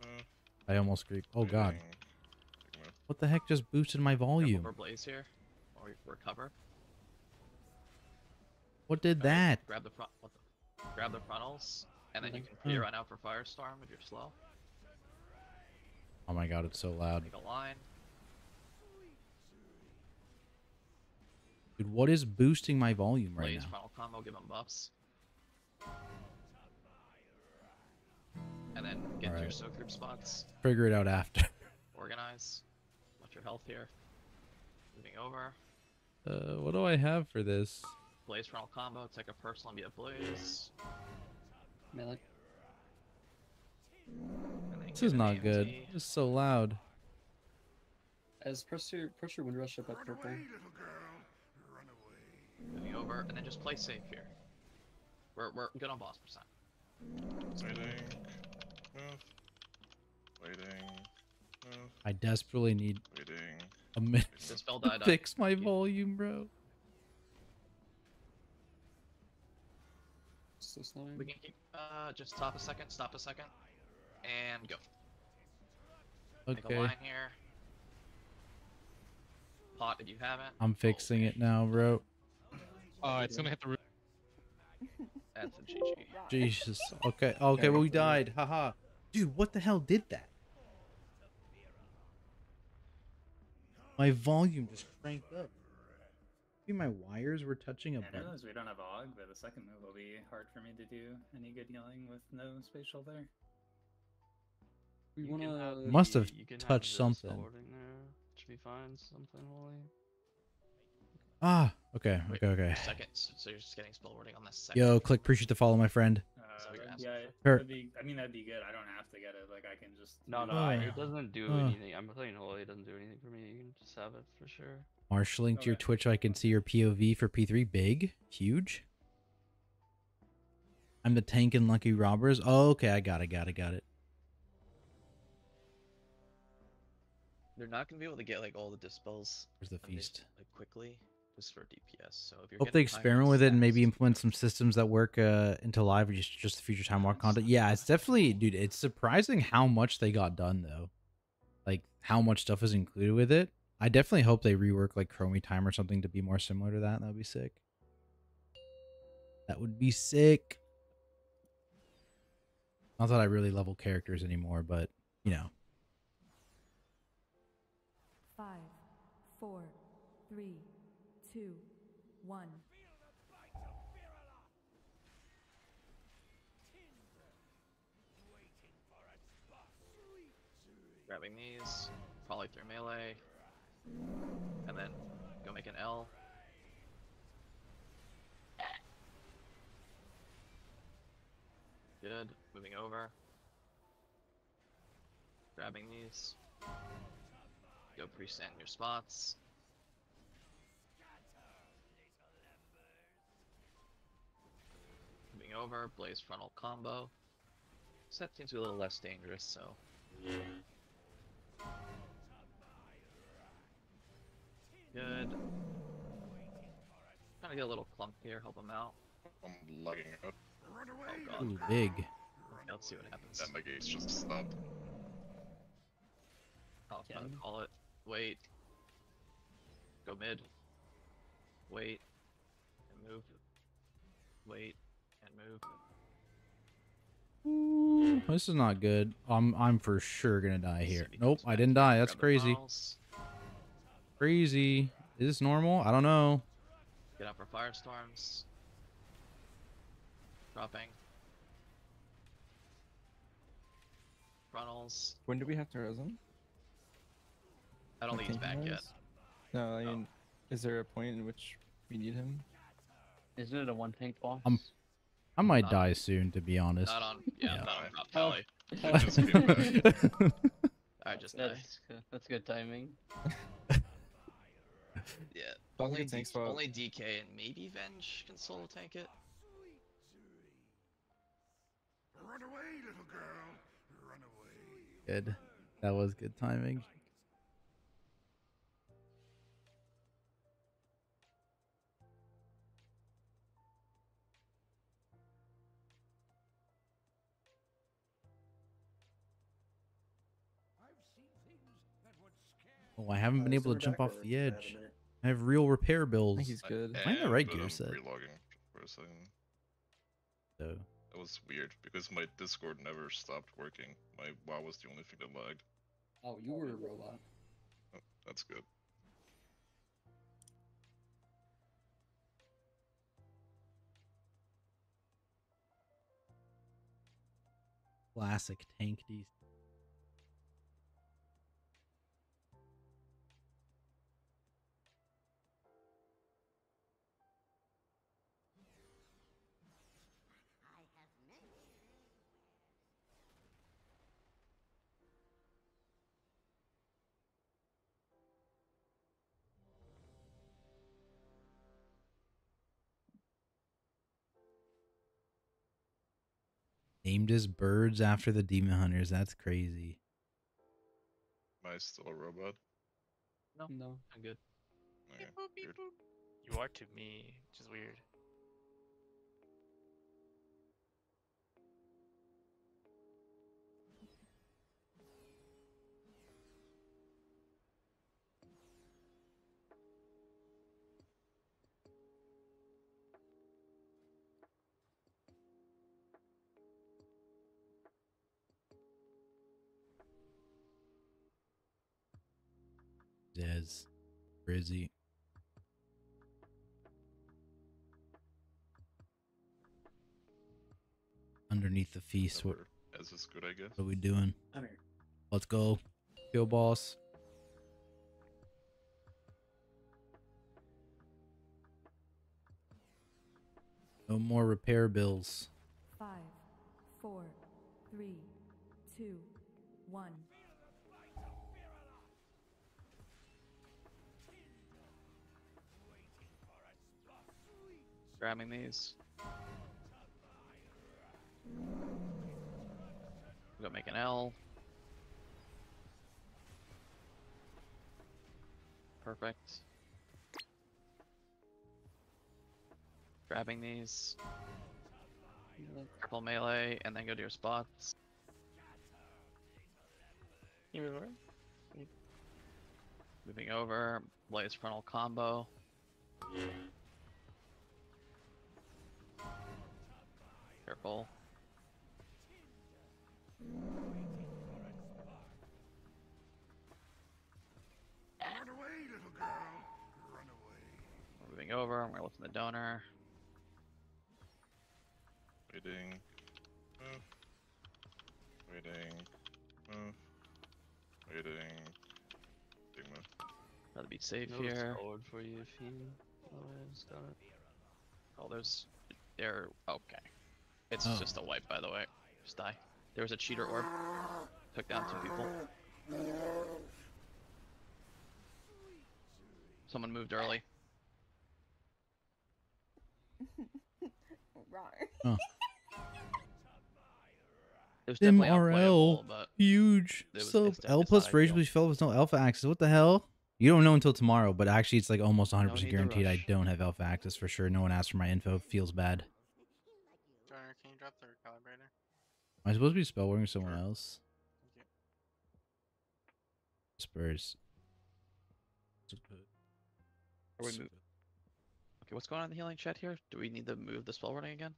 Move. I almost griefed. Oh god. waiting. Big move. What the heck just boosted my volume? for Blaze here. Or recover. What did Alright, that? Grab the front. What the, grab the frontals, and then you can pre Hmm. run out for Firestorm if you're slow. Oh my god, it's so loud. Make a line. Dude, what is boosting my volume right now? Blaze now? frontal combo. Give them buffs. And then get to your soak group spots. Figure it out after. Organize. Watch your health here. Moving over. Uh, what do I have for this? Blaze frontal combo. Take a personal and be a blaze. Melee. This is not good. AMT. It's so loud. As pressure pressure wind rush up at Run purple. away, little. Run away. Moving over, and then just play safe here. We're, we're good on boss percent. Waiting. Move. Waiting. Move. I desperately need. Waiting. A minute. The spell died. Fix my volume, bro. So slowing. We can keep. Uh, just stop a second. Stop a second. And go. Make a Okay. line here. Pot if you haven't. I'm fixing it now, bro. Uh, it's gonna hit the roof. That's a GG. Jesus. Okay. Okay. Well, we died. Haha. Dude, what the hell did that? My volume just cranked up. Maybe my wires were touching a Yeah, I button. realize we don't have Og, but the second move will be hard for me to do any good healing with no spatial there. We You wanna. have Must have you can touched the something. spellwarding there. Should be fine. Something holy. Ah. Okay. Wait, Okay. Okay. Second. So so you're just getting spellwarding on this second. Yo, click. Appreciate the follow, my friend. Uh, So you're asking yeah, Her- be, I mean, that'd be good. I don't have to get it. Like, I can just. No, no, it I- it doesn't do Uh. anything. I'm playing holy. It doesn't do anything for me. You can just have it for sure. Marsh, link to your Twitch so I can see your POV for P3. Big, huge. I'm the tank and Lucky Robbers. Oh, okay, I got it, got it, got it. They're not gonna be able to get like all the dispels. Where's the feast? Like quickly, just for DPS. So if you're Hope they experiment with it and maybe implement some systems that work uh, into live or just just the future time walk content. Yeah, it's definitely, dude. It's surprising how much they got done though. Like how much stuff is included with it. I definitely hope they rework like Chromie time or something to be more similar to that. That would be sick. That would be sick. Not that I really level characters anymore, but you know. Five, four, three, two, one. grabbing these, probably through melee, and then go make an L. Good. Moving over. Grabbing these. Go pre-stand your spots. Over, blaze frontal combo. So that seems to be a little less dangerous, so Good. Trying to get a little clump here, help him out. I'm lagging out. Oh god. Ooh, big. Okay, let's see what happens. Yeah, my gates just stopped. Oh, I'm gonna call it. Wait. Go mid. Wait. And move. Wait. And move. Ooh, this is not good. I'm I'm for sure gonna die here. Nope, I didn't die. That's crazy. Crazy. Is this normal? I don't know. Get out for firestorms. Dropping. Runnels. When do we have to resin? I don't think he's back yet. No, I mean, is there a point in which we need him? Isn't it a one tank boss? I'm I might die soon, to be honest. Not on. Yeah, not on drop Oh. tally. Just came just die. That's good. That's good timing. Yeah. Only, get tank D- spot. only DK and maybe Venge can solo tank it. Run away, little girl. Run away. Good. That was good timing. Oh, I haven't been able to jump off the edge. I have real repair bills. he's good. Am I in the right but gear I'm set? relogging for a second. So, That was weird because my Discord never stopped working. My WoW was the only thing that lagged. Oh, you were a robot. Oh, that's good. classic tank D. Named as birds after the demon hunters. That's crazy. Am I still a robot? No, no, I'm good. Okay, good. You are to me, which is weird. Dez. Brizzy. Underneath the feast, what, As is good, I guess. what are we doing? I'm here. Let's go. Kill boss. No more repair bills. Five, four, three, two, one. Grabbing these. We got make an L. Perfect. Grabbing these. Triple melee, and then go to your spots. You move over? Moving over, blaze frontal combo. Careful. Run away, little girl. Run away. We're moving over, and we're lifting the donor. Waiting. Move. Waiting. Move. Waiting. Big move. Rather be safe No here. forward for you if you. Oh, I just got it. Oh, there's. There. Okay. It's Oh. just a wipe, by the way. Just die. There was a cheater orb. Took down two people. Someone moved early. Oh. It was definitely MRL. Huge. was- So it's L definitely plus not Rage ideal. plus fell with no alpha access. What the hell? You don't know until tomorrow, but actually it's like almost 100% need guaranteed I don't have alpha access for sure. No one asked for my info. Feels bad. Donor, can you drop the recalibrator? Am I supposed to be spellwarding someone else? Spurs. Are we move- Okay, what's going on in the healing chat here? Do we need to move the spell running again?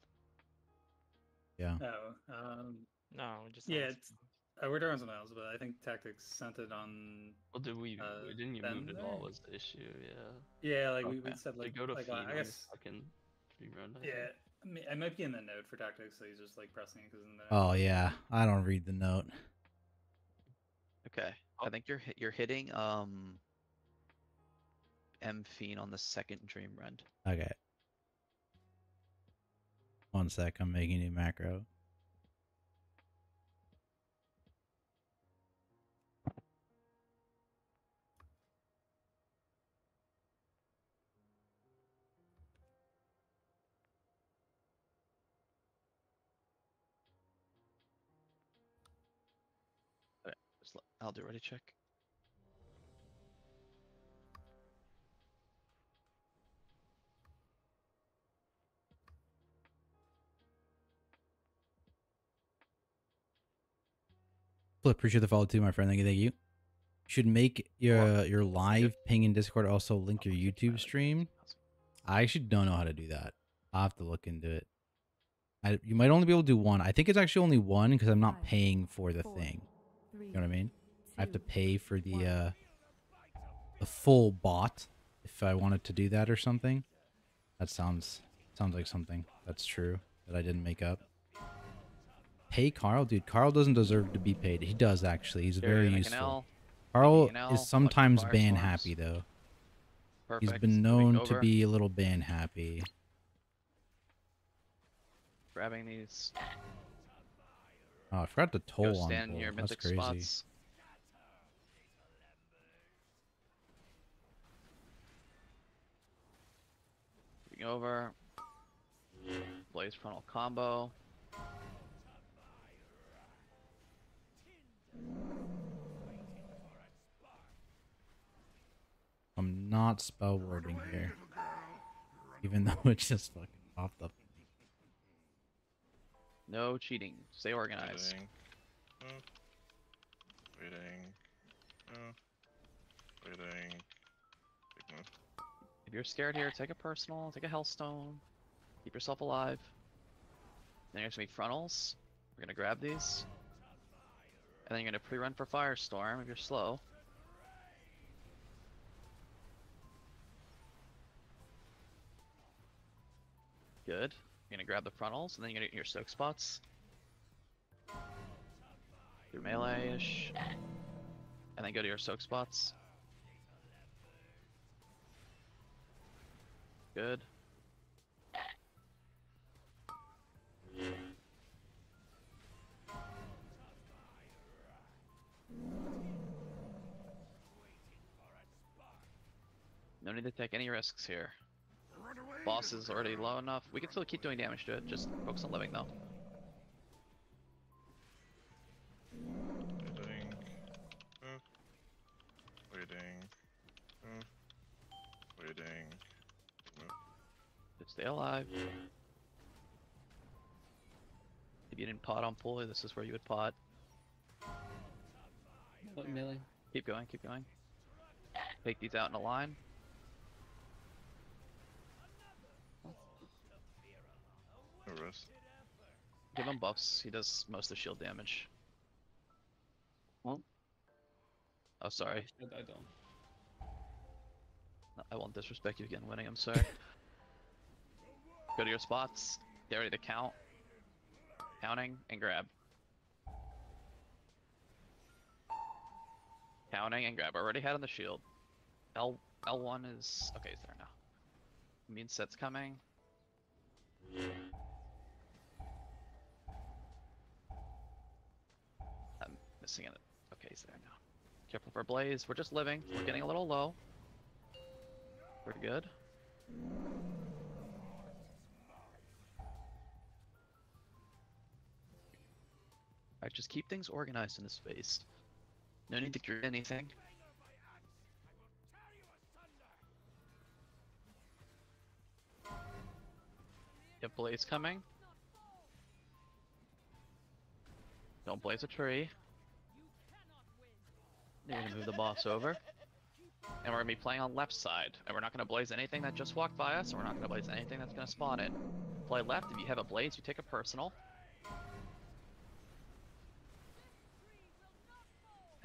Yeah. No. Um, No, we just yeah. It's, uh, we're doing something else, but I think Tactics sent it on. Well, did we? uh, we didn't you move it all was the issue? Yeah. Yeah, like we, we said So like go to like feed uh, on I your guess fucking rerun. I yeah. think. I mean, it might be in the note for Tactics, so he's just like pressing it because in the Oh yeah, I don't read the note. Okay. Oh. I think you're you're hitting um M Fiend on the second Dream Rend. Okay. One sec, I'm making a macro. I'll do ready check. Flip, appreciate the follow too, my friend. Thank you, thank you. You should make your uh, your live ping in Discord also link your YouTube stream. I actually don't know how to do that. I'll have to look into it. I, you might only be able to do one. I think it's actually only one because I'm not paying for the thing. You know what I mean? I have to pay for the uh the full bot if I wanted to do that or something. That sounds sounds like something that's true that I didn't make up. Pay Carl, dude. Carl doesn't deserve to be paid. He does actually. He's Here, very useful. Carl making an L, is sometimes ban firestorms. happy though. He's been known to be a little ban happy. Grabbing these. Oh, I forgot the Go toll on stand in bull. your That's mythic crazy. spots. Over. Blaze frontal combo. I'm not spellwarding here. Even though it just fucking popped up. No cheating. Stay organized. Waiting. Uh, waiting. Uh, waiting. Big move. If you're scared here, take a personal, take a healthstone, keep yourself alive. Then there's gonna be frontals. We're gonna grab these. And then you're gonna pre-run for Firestorm if you're slow. Good. You're gonna grab the frontals, and then you're gonna get your soak spots. Your melee-ish. And then go to your soak spots. Good. No need to take any risks here. Boss is already low enough. We can still keep doing damage to it, just focus on living though. Waiting. Uh, waiting. Uh, waiting. Big stay alive. If you didn't pot on pulley, this is where you would pot. What melee? Keep going, keep going. Take these out in a line. No. Give him buffs. He does most of the shield damage. Well. Oh, sorry. I, I don't. I won't disrespect you again winning, I'm sorry. Go to your spots. Get ready to count. Counting and grab. Counting and grab. Already had on the shield. L L1 is okay, he's there now. Mean set's coming. I'm missing it. Okay, he's there now. Careful for Blaze. We're just living. We're getting a little low. We're good. Alright, just keep things organized in this space. No need to create anything. Get Blaze coming. Don't blaze a tree. You're gonna move the boss over. And we're gonna be playing on left side. And we're not gonna blaze anything that just walked by us, and we're not gonna blaze anything that's gonna spawn in. Play left, if you have a blaze, you take a personal.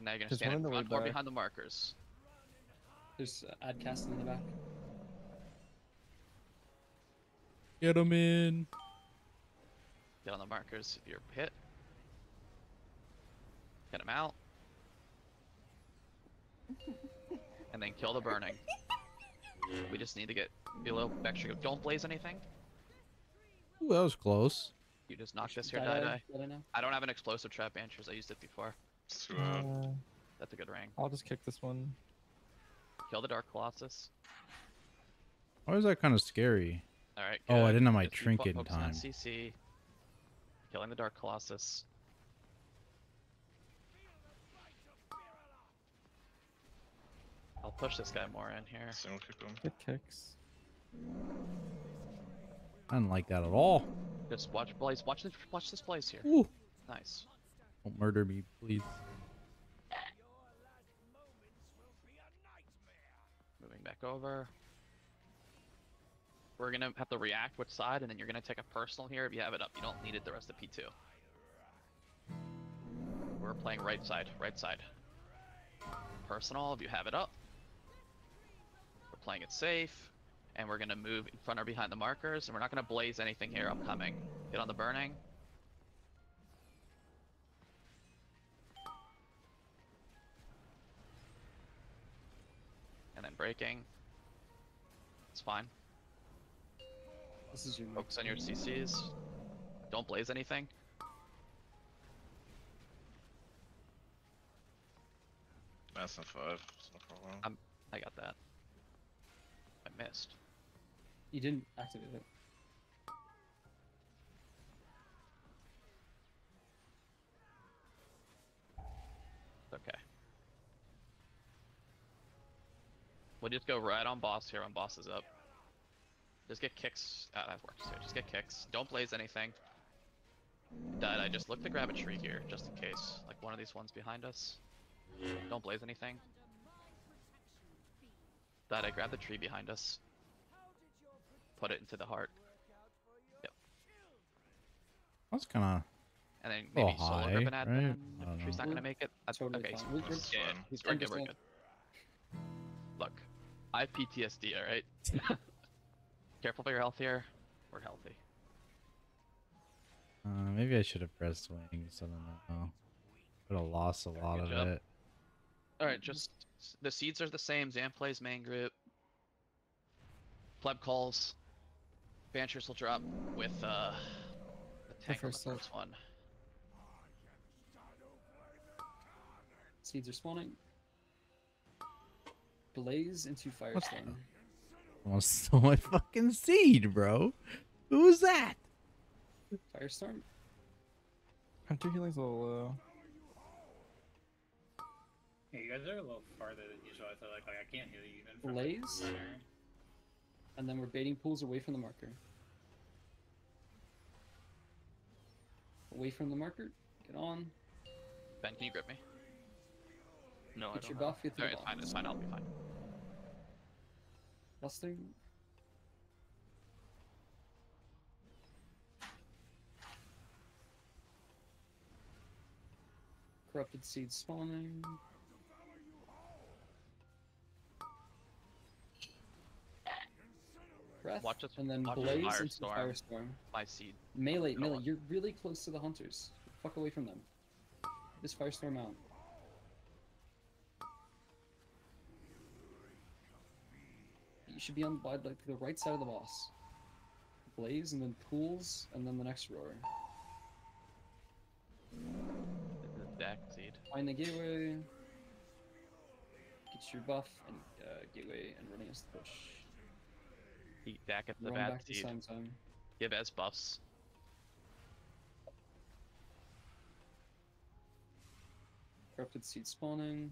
And now you're gonna There's stand in in the front way or behind the markers. There's uh, ad casting in the back. Get him in. Get on the markers if you're hit. Get him out. and then kill the burning. We just need to get be a little extra. Don't blaze anything. Ooh, that was close. You just knock this here, Die die. I don't have an explosive trap Banshees. I used it before. It's too bad. Uh, That's a good ring. I'll just kick this one. Kill the Dark Colossus. Why is that kind of scary? Alright. Oh, I didn't have my Just trinket in time. CC. Killing the Dark Colossus. I'll push this guy more in here. Single kick him. Get kicks. I didn't like that at all. Just watch Blaze. Watch this. Watch this Blaze here. Ooh. Nice. Don't murder me, please. Moving back over. We're gonna have to react which side, and then you're gonna take a personal here if you have it up. You don't need it the rest of P2. We're playing right side, right side. Personal if you have it up. We're playing it safe, and we're gonna move in front or behind the markers, and we're not gonna blaze anything here upcoming. Get on the burning. And then breaking. It's fine. This is your Focus on your CCs. Don't blaze anything. Mass and five. It's no problem. I'm. I got that. I missed. You didn't activate it. Okay. We'll just go right on boss here when boss is up. Just get kicks. Ah, that works too. Just get kicks. Don't blaze anything. Dad, I just look to grab a tree here, just in case. Like one of these ones behind us. Don't blaze anything. Dad, I grab the tree behind us. Put it into the heart. Yep. That's kind of. And then Oh, maybe solo high, grab an ad right? then, if don't the tree's know. not gonna make it. That's Totally okay. fine. so We're- we're, we're- yeah, He's we're good, we're good. Look, I have PTSD, alright? Careful for your health here. We're healthy. Uh, maybe I should have pressed wings. I don't know. Would have lost a lot good of job. it. Alright, just the seeds are the same. Zan plays main group. Pleb calls. Banchers will drop with uh the tank the first set. first one. Seeds are spawning. Blaze into What's Firestorm. Almost stole my fucking seed, bro. Who was that? Firestorm. Hunter healing's a little low. Yeah, you guys are a little farther than usual. I feel like like I can't heal you even from Blaze. And then we're baiting pools away from the marker. Away from the marker. Get on. Ben, can you grip me? No, I don't. your have- buff. Get the Alright, it's fine, it's fine, I'll be fine. Busting. Corrupted seed spawning. Breath, Watch us- and then watch blaze into Firestorm. firestorm. My seed. Melee, melee. on. You're really close to the hunters. Fuck away from them. This firestorm out. Should be on by like the right side of the boss. Blaze and then pools and then the next roar. Deck seed. Find the gateway. Get your buff and uh, gateway and running us the push. Eat back at the Run bad seed. Give S buffs. Corrupted seed spawning.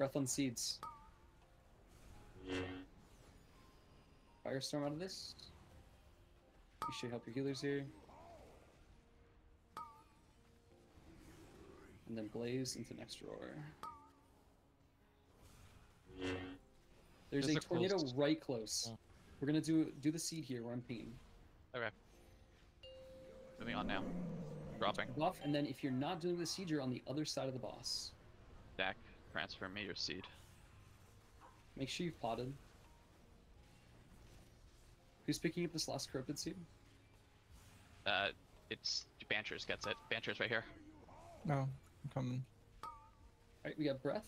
Breath on seeds. Mm. Firestorm out of this. You should help your healers here. And then blaze into next roar. Mm. There's Those a tornado close. right close. Yeah. We're gonna do do the seed here. We're on ping. Okay. Moving on now. Dropping. Buff, and then if you're not doing the seed, you're on the other side of the boss. Deck. Transfer me your seed. Make sure you've potted. Who's picking up this last corrupted seed? Uh, it's Banchers gets it. Banchers right here. No, I'm coming. Alright, we got Breath,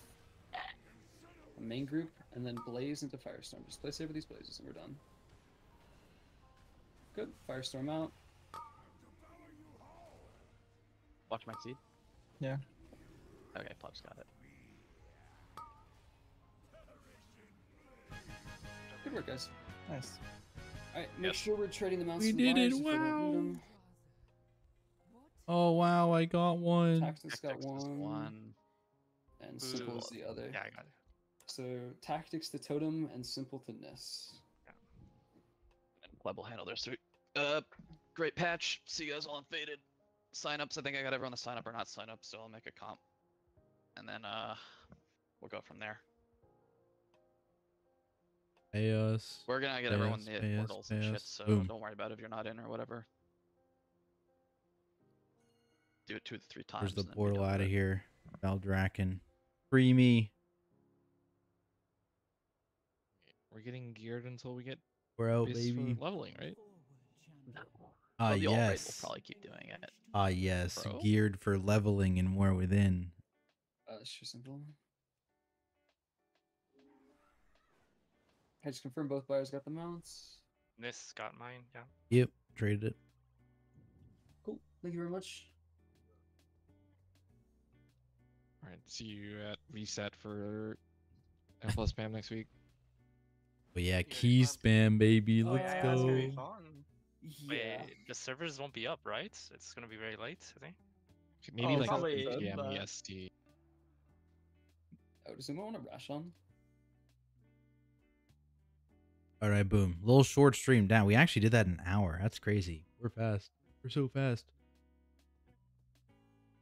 a main group, and then Blaze into Firestorm. Just place over these blazes and we're done. Good. Firestorm out. Watch my seed. Yeah. Okay, Pleb's got it. Good work, guys. Nice. Alright, make Yes. sure we're trading them out. We the did it, buyers if they don't need wow. 'em. Oh wow, I got one. Tactyks got Tactyks is one, one. and Simple Ooh. is the other. Yeah, I got it. So Tactyks to Totem and Simple to Ness. And Pleb will handle their three. Uh, great patch. See you guys all in faded. Signups. I think I got everyone to sign up or not sign up, so I'll make a comp. And then uh, we'll go from there. Pay us. We're gonna get everyone us, the pay us, portals and shit, us. so Boom. don't worry about it if you're not in or whatever. Do it two to three times. Where's the and then be portal out of here? Valdrakken. Free me. We're getting geared until we get We're out, bits for baby. leveling, right? Ah, Well, the alt rate yes. We'll probably keep doing it. Ah, yes. Bro. Geared for leveling and more within. Uh, sure, Simple. I just confirmed both buyers got the mounts. This got mine. Yeah. Yep. Traded it. Cool. Thank you very much. All right. See you at reset for F plus spam next week. But yeah, key spam, baby. Oh, Let's yeah, go. that's gonna be fun. Yeah. Wait, the servers won't be up, right? It's gonna be very late, I think. Maybe Oh, like probably, PM but- EST. Oh, does anyone want to rush on? All right, boom. Little short stream down. We actually did that in an hour. That's crazy. We're fast. We're so fast.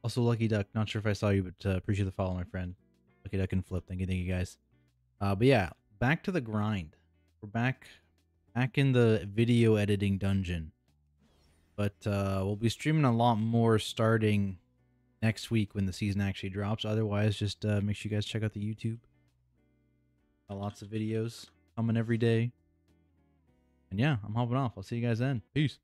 Also, Lucky Duck. Not sure if I saw you, but uh, appreciate the follow, my friend. Lucky Duck and Flip. Thank you, thank you, guys. Uh, but yeah, back to the grind. We're back, back in the video editing dungeon. But uh, we'll be streaming a lot more starting next week when the season actually drops. Otherwise, just uh, make sure you guys check out the YouTube. Got lots of videos coming every day. And yeah, I'm hopping off. I'll see you guys then. Peace.